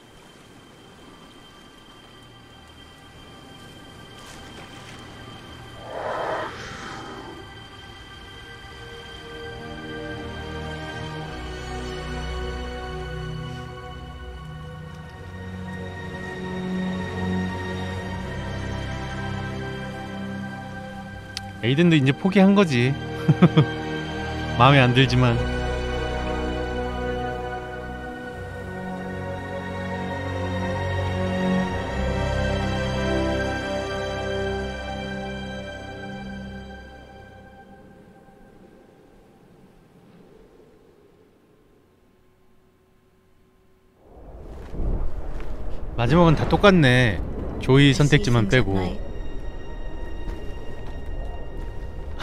에이든도 이제 포기한 거지. [LAUGHS] 마음에 안 들지만. 마지막은 다 똑같네. 조이 선택지만 빼고.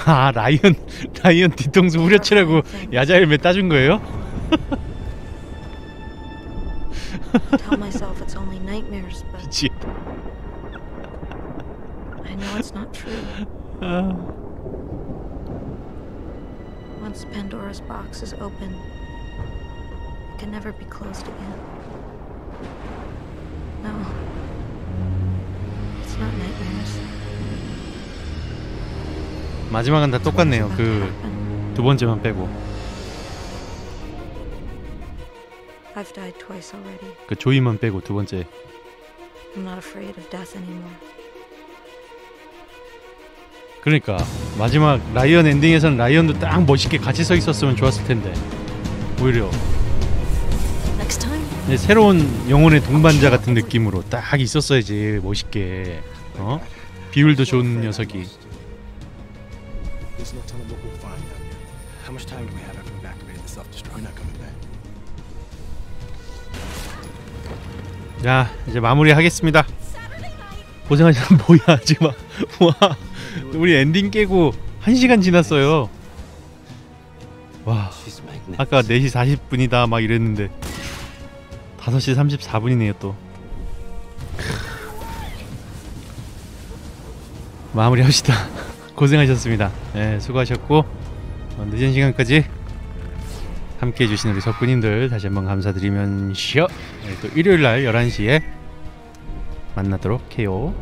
아 라이언 라이언 뒤통수 후려치라고 야자열매 따준 거예요? Tell myself it's only nightmares, but. I know it's not true. 아, Once Pandora's box is open, it can never be closed again. No. It's not nightmares. 마지막은 다 똑같네요. 그 두 번째만 빼고 I've died twice already. 그 조이만 빼고 두 번째. I'm not afraid of death anymore. 그러니까 마지막 라이언 엔딩에서는 라이언도 딱 멋있게 같이 서 있었으면 좋았을 텐데 오히려 Next time. 이제 새로운 영혼의 동반자 같은 느낌으로 딱 있었어야지 멋있게 어 비율도 좋은 녀석이 There's no telling what we'll find out there. How much time do we have after we've activated the self-destruct? We're not coming back. 자 이제 마무리 하겠습니다 고생하셨 뭐야 지금 와 우리 엔딩 깨고 1 시간 지났어요 와 아까 4시 40분이다 막 이랬는데 5시 34분이네요 또 마무리 합시다 고생하셨습니다 네, 수고하셨고 어, 늦은 시간까지 함께 해 주신 우리 석구님들 다시 한번 감사드리면서 네, 또 일요일 날 11시에 만나도록 해요.